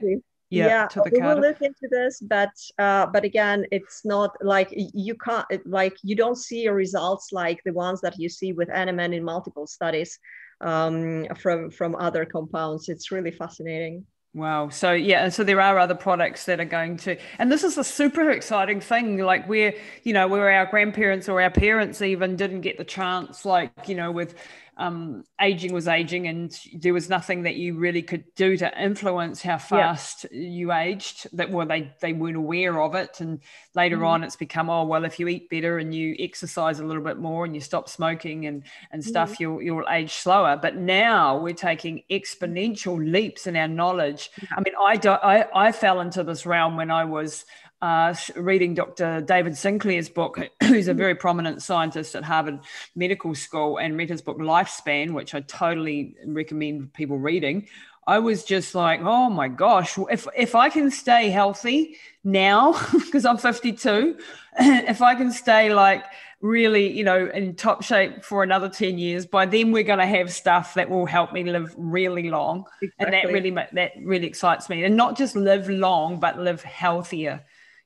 Speaker 2: Yeah, yeah to the we will look into this, but uh, but again, it's not like you can't like you don't see results like the ones that you see with NMN in multiple studies um, from from other compounds. It's really fascinating.
Speaker 1: Wow. So yeah, so there are other products that are going to, and this is a super exciting thing. Like where you know where our grandparents or our parents even didn't get the chance, like you know with um, aging was aging, and there was nothing that you really could do to influence how fast yeah. you aged. That well, they they weren't aware of it, and later mm-hmm. on, it's become oh well, if you eat better and you exercise a little bit more and you stop smoking and and stuff, mm-hmm. you'll you'll age slower. But now we're taking exponential leaps in our knowledge. I mean, I do, I I fell into this realm when I was uh, reading Dr. David Sinclair's book, who's a very prominent scientist at Harvard Medical School, and read his book Lifespan, which I totally recommend people reading. I was just like, oh my gosh, if if I can stay healthy now, because I'm 52, if I can stay like really, you know, in top shape for another 10 years, by then we're going to have stuff that will help me live really long. Exactly. And that really that really excites me. And not just live long, but live healthier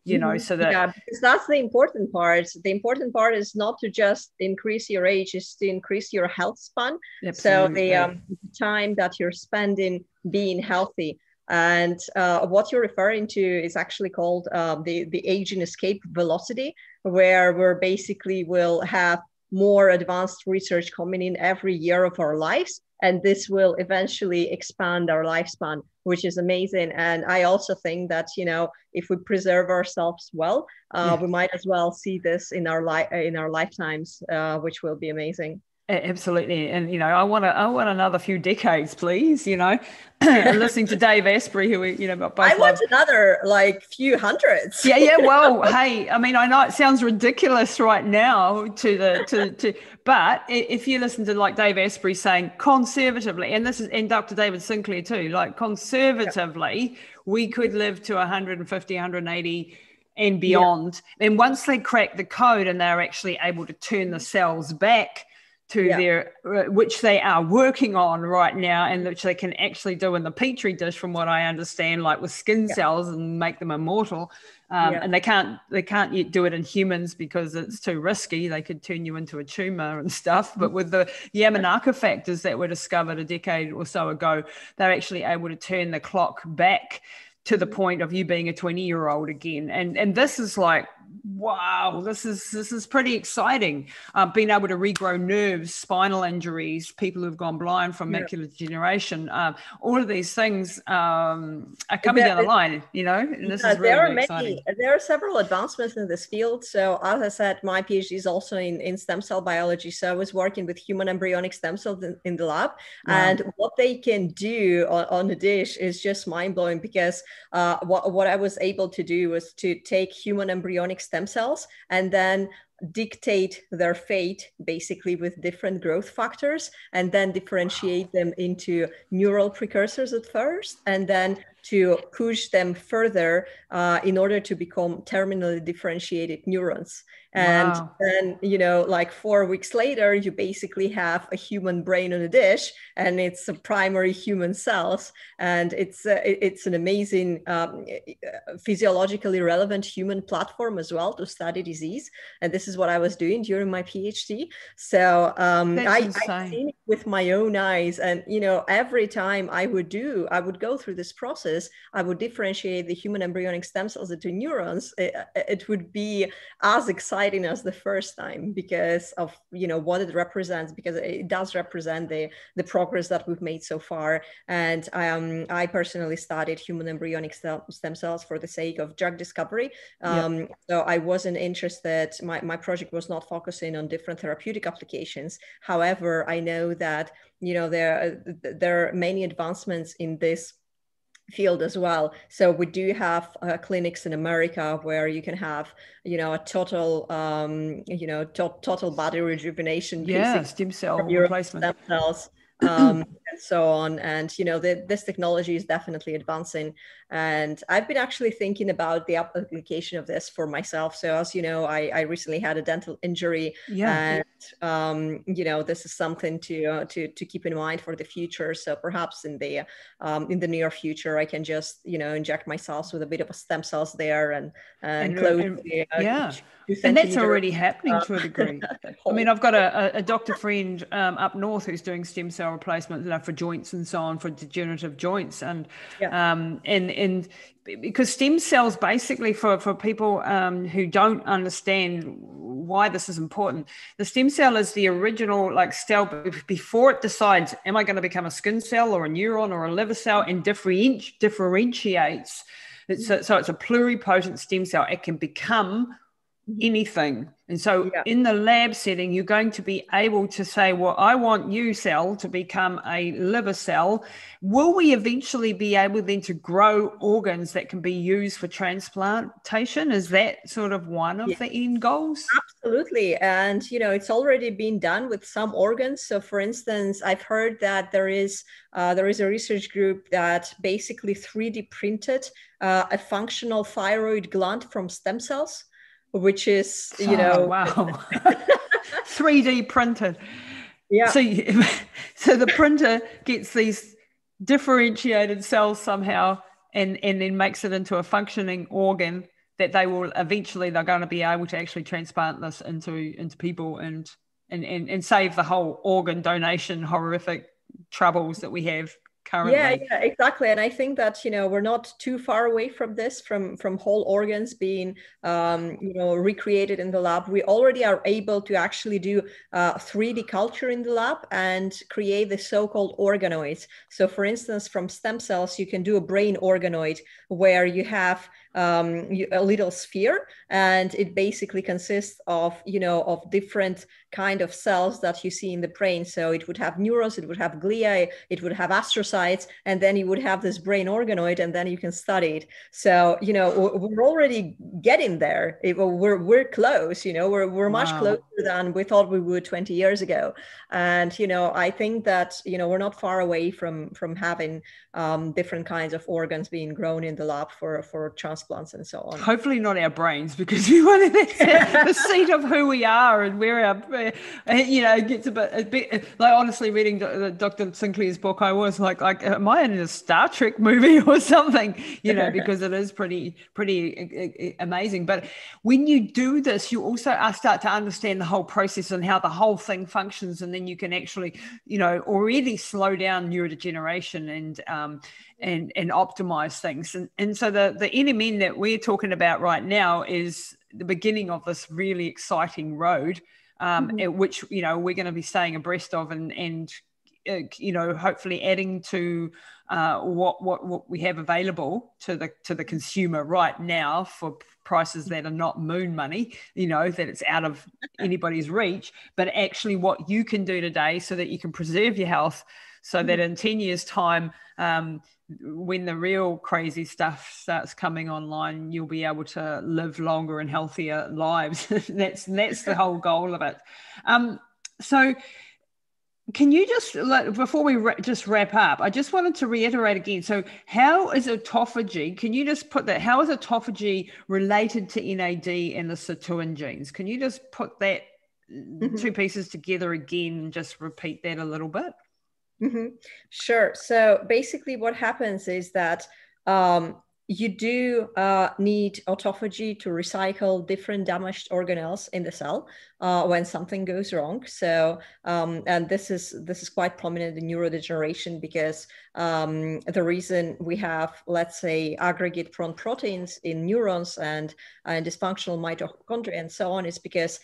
Speaker 1: you know mm-hmm. so that
Speaker 2: yeah because that's the important part. The important part is not to just increase your age is to increase your health span. Absolutely. so the um, time that you're spending being healthy. And uh, what you're referring to is actually called uh, the the aging escape velocity where we're basically will have more advanced research coming in every year of our lives. And this will eventually expand our lifespan which is amazing and i also think that you know if we preserve ourselves well uh, yeah. we might as well see this in our life in our lifetimes uh, which will be amazing
Speaker 1: Absolutely, and you know, I want to, I want another few decades, please. You know, listening to Dave Asprey, who we, you know, both
Speaker 2: I want another like few hundreds.
Speaker 1: yeah, yeah. Well, hey, I mean, I know it sounds ridiculous right now to the to to, but if you listen to like Dave Asprey saying conservatively, and this is and Dr. David Sinclair too, like conservatively, yeah. we could live to 150, 180 and beyond. Yeah. And once they crack the code and they're actually able to turn the cells back to yeah. their uh, which they are working on right now and which they can actually do in the petri dish from what i understand like with skin yeah. cells and make them immortal um, yeah. and they can't they can't yet do it in humans because it's too risky they could turn you into a tumor and stuff but with the yamanaka factors that were discovered a decade or so ago they're actually able to turn the clock back to the point of you being a 20 year old again and and this is like wow, this is this is pretty exciting. Uh, being able to regrow nerves, spinal injuries, people who've gone blind from yeah. macular degeneration, uh, all of these things um, are coming there, down the line. You know, and this is really, there are many. Exciting.
Speaker 2: There are several advancements in this field. So, as I said, my PhD is also in, in stem cell biology. So, I was working with human embryonic stem cells in, in the lab, and what they can do on, on the dish is just mind blowing. Because uh, what what I was able to do was to take human embryonic stem cells and then dictate their fate basically with different growth factors and then differentiate them into neural precursors at first and then to push them further uh, in order to become terminally differentiated neurons. And wow. then you know like four weeks later you basically have a human brain on a dish and it's a primary human cells. And it's uh, it's an amazing um, physiologically relevant human platform as well to study disease. And this is what i was doing during my phd so um, I, i've seen it with my own eyes and you know every time i would do i would go through this process i would differentiate the human embryonic stem cells into neurons it, it would be as exciting as the first time because of you know what it represents because it does represent the the progress that we've made so far. And um, i personally studied human embryonic stem cells for the sake of drug discovery. Um, so i wasn't interested my, my project was not focusing on different therapeutic applications. However i know that you know there there are many advancements in this field as well. So we do have uh, clinics in America where you can have, you know, a total, um, you know, to- total body rejuvenation.
Speaker 1: Yeah, stem cell replacement.
Speaker 2: Stem cells um, and so on. And you know, the, this technology is definitely advancing. And I've been actually thinking about the application of this for myself. So as you know, I, I recently had a dental injury, yeah. and um, you know, this is something to uh, to to keep in mind for the future. So perhaps in the um, in the near future, I can just you know inject myself with a bit of a stem cells there and and, and close and,
Speaker 1: the, uh, yeah and that's already happening to a degree. I mean, I've got a, a doctor friend um, up north who's doing stem cell replacement know, for joints and so on for degenerative joints, and yeah. um, and and because stem cells basically for for people um, who don't understand why this is important, the stem cell is the original like cell before it decides, am I going to become a skin cell or a neuron or a liver cell, and differenti- differentiates. It's a, so it's a pluripotent stem cell. It can become. Anything. And so yeah. in the lab setting, you're going to be able to say, well, I want you cell to become a liver cell. Will we eventually be able then to grow organs that can be used for transplantation? Is that sort of one of yeah. the end goals?
Speaker 2: Absolutely. And, you know, it's already been done with some organs. So for instance, I've heard that there is, uh, there is a research group that basically 3D printed uh, a functional thyroid gland from stem cells which is you oh, know
Speaker 1: wow. 3d printed
Speaker 2: yeah.
Speaker 1: So you, so the printer gets these differentiated cells somehow and and then makes it into a functioning organ that they will eventually they're going to be able to actually transplant this into into people and and and, and save the whole organ donation horrific troubles that we have currently.
Speaker 2: Yeah, yeah, exactly. And I think that you know we're not too far away from this, from from whole organs being um, you know recreated in the lab. We already are able to actually do uh, 3D culture in the lab and create the so-called organoids. So, for instance, from stem cells, you can do a brain organoid where you have um, a little sphere and it basically consists of you know of different kind of cells that you see in the brain. So it would have neurons it would have glia it would have astrocytes and then you would have this brain organoid and then you can study it. So you know we're already getting there. We're, we're close you know we're, we're much wow. closer than we thought we would 20 years ago. And you know i think that you know we're not far away from from having um, different kinds of organs being grown in the lab for for transplants and so on.
Speaker 1: Hopefully not our brains because we want to the seat of who we are and where our uh, uh, you know it gets a bit, a bit like honestly reading dr uh, sinclair's book i was like like am i in a star trek movie or something? You know because it is pretty pretty uh, amazing. But when you do this you also start to understand the whole process and how the whole thing functions and then you can actually you know already slow down neurodegeneration and um, and and optimize things. And and so the the That we're talking about right now is the beginning of this really exciting road, um, mm-hmm. which you know we're going to be staying abreast of and and uh, you know hopefully adding to uh, what what what we have available to the to the consumer right now for prices that are not moon money you know that it's out of anybody's reach but actually what you can do today so that you can preserve your health so that mm-hmm. in 10 years time um, when the real crazy stuff starts coming online you'll be able to live longer and healthier lives. That's that's the whole goal of it. Um, so can you just before we ra- just wrap up i just wanted to reiterate again. So how is autophagy can you just put that how is autophagy related to nad and the sirtuin genes? Can you just put that mm-hmm. two pieces together again and just repeat that a little bit
Speaker 2: Mm-hmm. Sure. So basically, what happens is that um, you do uh, need autophagy to recycle different damaged organelles in the cell uh, when something goes wrong. So, um, and this is this is quite prominent in neurodegeneration because um, the reason we have, let's say, aggregate-prone proteins in neurons and, and dysfunctional mitochondria and so on is because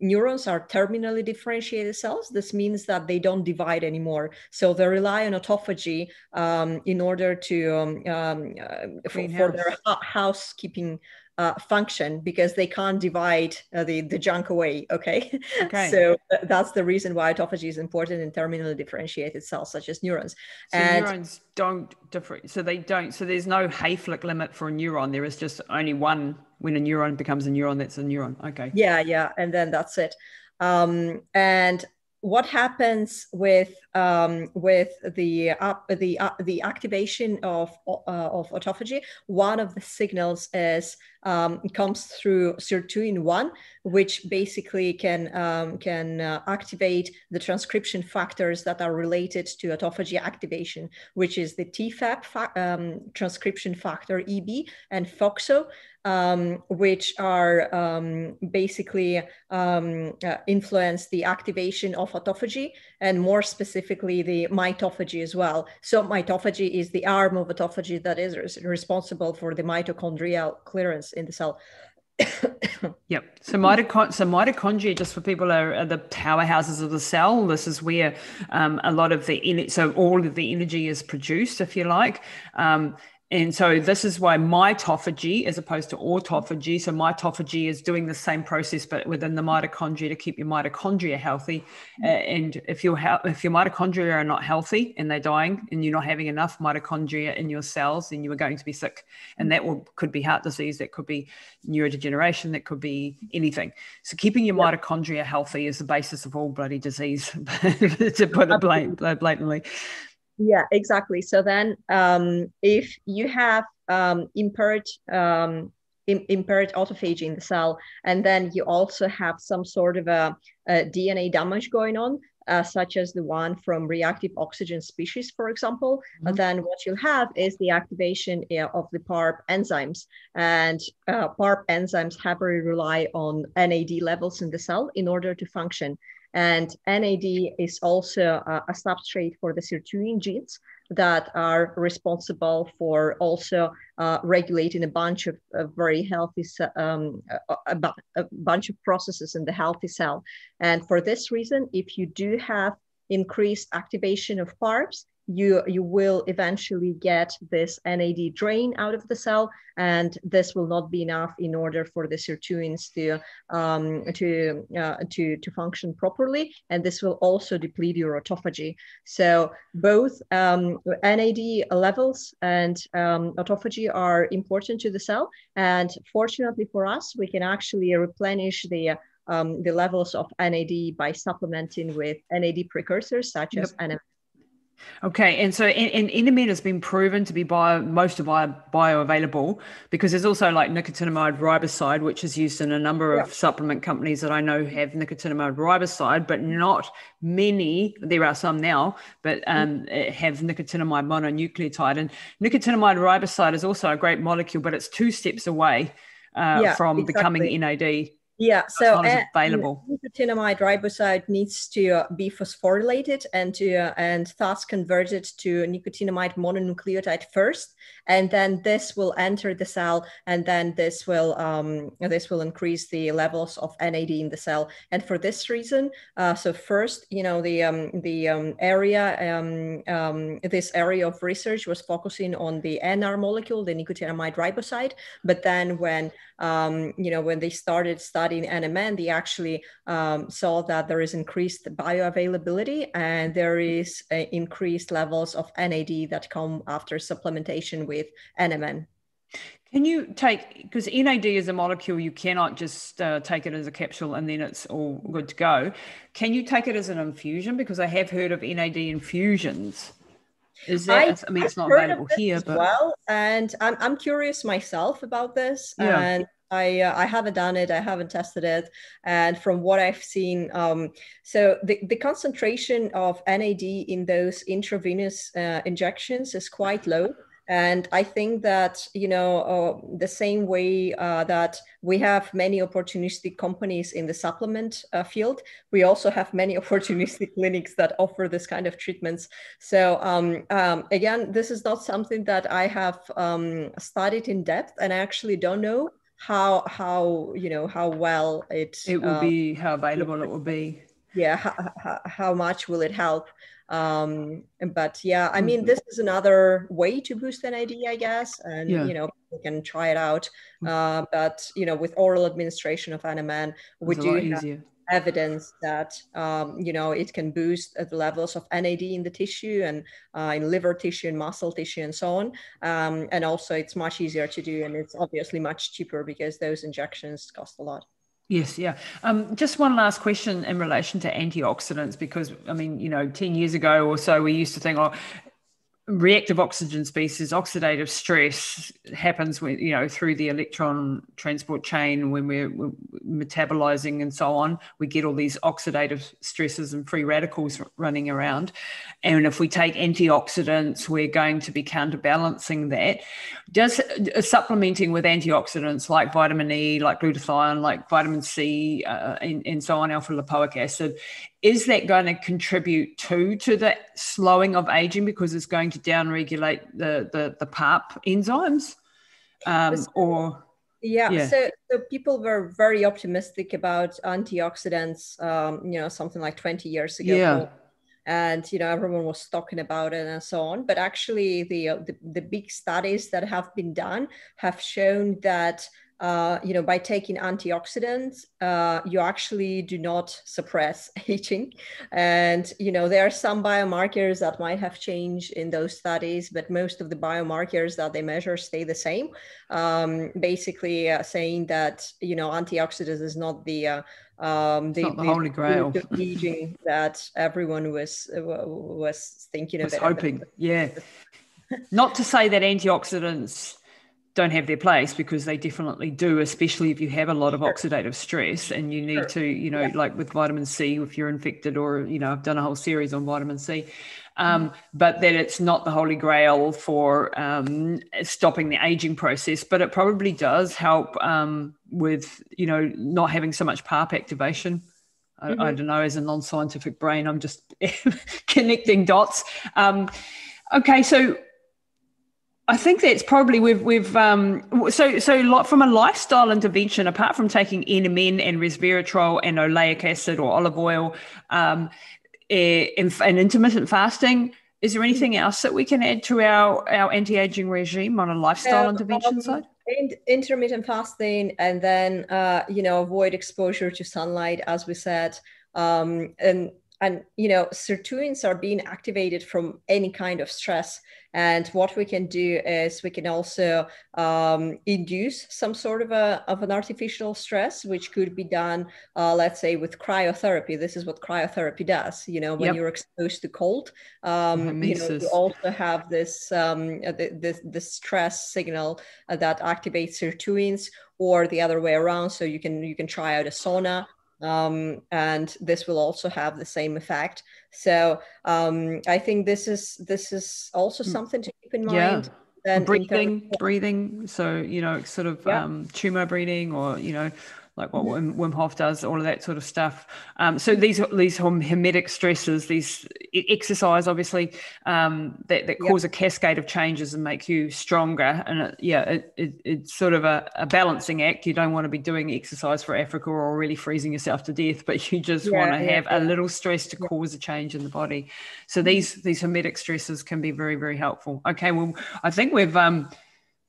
Speaker 2: neurons are terminally differentiated cells. This means that they don't divide anymore. So they rely on autophagy um, in order to um, um uh, for, for, their housekeeping uh, function because they can't divide uh, the, the junk away. Okay. okay. so th- that's the reason why autophagy is important in terminally differentiated cells such as neurons.
Speaker 1: So and neurons don't differ. So they don't. So there's no Hayflick limit for a neuron. There is just only one when a neuron becomes a neuron, that's a neuron. Okay.
Speaker 2: Yeah. Yeah. And then that's it. Um, and what happens with um, with the uh, the uh, the activation of uh, of autophagy? One of the signals is um, comes through sirtuin one, which basically can um, can uh, activate the transcription factors that are related to autophagy activation, which is the TFEB fa- um, transcription factor EB and FOXO, um, which are um, basically um, uh, influence the activation of autophagy and more specifically the mitophagy as well. So mitophagy is the arm of autophagy that is responsible for the mitochondrial clearance in the cell.
Speaker 1: yep. So, mitochond- so mitochondria, just for people, are, are, the powerhouses of the cell. This is where um, a lot of the en- so all of the energy is produced, if you like. Um, and so this is why mitophagy as opposed to autophagy. So mitophagy is doing the same process, but within the mitochondria to keep your mitochondria healthy. Uh, and if your if your mitochondria are not healthy and they're dying, and you're not having enough mitochondria in your cells, then you are going to be sick. And that will, could be heart disease, that could be neurodegeneration, that could be anything. So keeping your yep. mitochondria healthy is the basis of all bloody disease, to put it blatantly.
Speaker 2: Yeah, exactly. So then, um, if you have um, impaired um, Im- impaired autophagy in the cell, and then you also have some sort of a, a DNA damage going on, uh, such as the one from reactive oxygen species, for example, mm-hmm. then what you'll have is the activation of the PARP enzymes. And uh, PARP enzymes heavily rely on NAD levels in the cell in order to function. And NAD is also a, a substrate for the sirtuin genes that are responsible for also uh, regulating a bunch of, of very healthy, um, a, a, bunch of processes in the healthy cell. And for this reason, if you do have increased activation of PARPs, you, you will eventually get this NAD drain out of the cell, and this will not be enough in order for the sirtuins to, um, to, uh, to, to function properly, and this will also deplete your autophagy. So both um, NAD levels and um, autophagy are important to the cell, and fortunately for us, we can actually replenish the um, the levels of NAD by supplementing with NAD precursors such yep. as NMN.
Speaker 1: Okay, and so and, and has been proven to be bio, most of bio, bioavailable because there's also like nicotinamide riboside, which is used in a number of supplement companies that I know have nicotinamide riboside, but not many. There are some now, but um, mm. have nicotinamide mononucleotide. And nicotinamide riboside is also a great molecule, but it's two steps away uh, yeah, from exactly. becoming NAD.
Speaker 2: Yeah, so
Speaker 1: available.
Speaker 2: Nicotinamide riboside needs to uh, be phosphorylated and to uh, and thus converted to nicotinamide mononucleotide first, and then this will enter the cell, and then this will um, this will increase the levels of NAD in the cell. And for this reason, uh, so first, you know, the um, the um, area um, um, this area of research was focusing on the NR molecule, the nicotinamide riboside, but then when um, you know when they started studying studying NMN, they actually um, saw that there is increased bioavailability and there is increased levels of NAD that come after supplementation with NMN.
Speaker 1: Can you take because NAD is a molecule you cannot just uh, take it as a capsule and then it's all good to go. Can you take it as an infusion? Because I have heard of NAD infusions. Is that? I, I mean, it's not available here, but
Speaker 2: well, and I'm I'm curious myself about this, yeah. and I uh, I haven't done it. I haven't tested it, and from what I've seen, um, so the, the concentration of NAD in those intravenous uh, injections is quite low. And I think that you know uh, the same way uh, that we have many opportunistic companies in the supplement uh, field, we also have many opportunistic clinics that offer this kind of treatments. So um, um, again, this is not something that I have um, studied in depth, and I actually don't know how how you know how well it
Speaker 1: it will uh, be how available it will be
Speaker 2: yeah how, how, much will it help um but yeah i mean mm-hmm. this is another way to boost NAD i guess and yeah. you know we can try it out mm. uh, but you know with oral administration of NMN we do have, evidence that um, you know it can boost the levels of NAD in the tissue and uh, in liver tissue and muscle tissue and so on. Um, and also, it's much easier to do, and it's obviously much cheaper because those injections cost a lot.
Speaker 1: Yes, yeah. Um, just one last question in relation to antioxidants, because I mean, you know, 10 years ago or so, we used to think, oh, reactive oxygen species oxidative stress happens when you know through the electron transport chain when we're, we're, metabolizing and so on. We get all these oxidative stresses and free radicals running around. And if we take antioxidants we're going to be counterbalancing that. Does uh, supplementing with antioxidants like vitamin e like glutathione like vitamin c uh, and, and so on alpha lipoic acid is that going to contribute too to the slowing of aging because it's going to downregulate the the, the PARP enzymes? Um, or
Speaker 2: yeah, yeah, So, so people were very optimistic about antioxidants. Um, you know, something like twenty years ago.
Speaker 1: Yeah.
Speaker 2: And you know everyone was talking about it and so on, but actually the, the, the big studies that have been done have shown that uh, you know, by taking antioxidants, uh, you actually do not suppress aging. And, you know, there are some biomarkers that might have changed in those studies, but most of the biomarkers that they measure stay the same. Um, basically, uh, saying that, you know, antioxidants is not the uh, um,
Speaker 1: the, the, holy grail
Speaker 2: aging that everyone was uh, was thinking
Speaker 1: was of. hoping, yeah. not to say that antioxidants don't have their place because they definitely do, especially if you have a lot of oxidative stress and you need sure. to, you know, yeah. like with vitamin C, if you're infected, or, you know, I've done a whole series on vitamin C. Um, but that it's not the holy grail for um, stopping the aging process, but it probably does help um, with, you know, not having so much PARP activation. I, mm-hmm. I, don't know, as a non scientific brain, I'm just connecting dots. Um, okay, so I think that's probably we've we've um, so so lot from a lifestyle intervention, apart from taking NMN and resveratrol and oleic acid or olive oil, um, eh, and intermittent fasting, is there anything else that we can add to our our anti-aging regime on a lifestyle um, intervention um, side?
Speaker 2: intermittent fasting, and then uh, you know avoid exposure to sunlight, as we said, um, and and you know sirtuins are being activated from any kind of stress. And what we can do is we can also um, induce some sort of a of an artificial stress which could be done uh, let's say with cryotherapy. This is what cryotherapy does you know when yep. you're exposed to cold um, you know you also have this um, uh, the, the, the stress signal uh, that activates sirtuins or the other way around. So you can you can try out a sauna um, and this will also have the same effect. So um, I think this is this is also hmm. something to keep in mind.
Speaker 1: Yeah. breathing, breathing. So you know, sort of yeah. um, Tummo breathing, or you know, like what Wim, Wim Hof does, all of that sort of stuff. Um, so these these hormetic stresses, these exercise, obviously, um, that, that yep. cause a cascade of changes and make you stronger. And it, yeah, it, it, it's sort of a, a, balancing act. You don't want to be doing exercise for Africa or really freezing yourself to death, but you just yeah, want to yeah, have yeah. a little stress to cause a change in the body. So these these hormetic stresses can be very very helpful. Okay, well, I think we've um,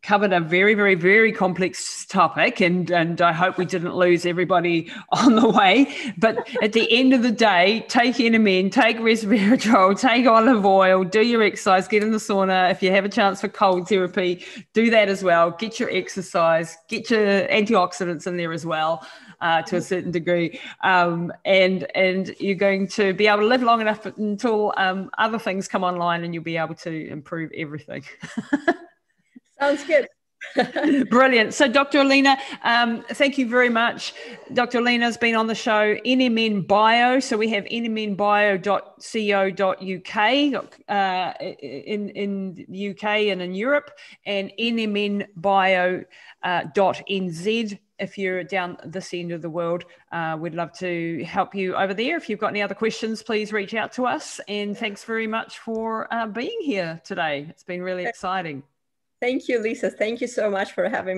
Speaker 1: covered a very, very, very complex topic, and and I hope we didn't lose everybody on the way. But at the end of the day, take NMN, take resveratrol, take olive oil, do your exercise, get in the sauna. If you have a chance for cold therapy, do that as well. Get your exercise, get your antioxidants in there as well. Uh, to a certain degree, um, and and you're going to be able to live long enough until um, other things come online, and you'll be able to improve everything.
Speaker 2: Sounds good.
Speaker 1: Brilliant. So, Dr. Elena, um, thank you very much. Dr. Elena has been on the show, NMN Bio. So, we have nmnbio.co.uk uh, in, in the UK and in Europe, and nmnbio.nz. Uh, if you're down this end of the world, uh, we'd love to help you over there. If you've got any other questions, please reach out to us. And thanks very much for uh, being here today. It's been really exciting.
Speaker 2: Thank you, Lisa. Thank you so much for having me.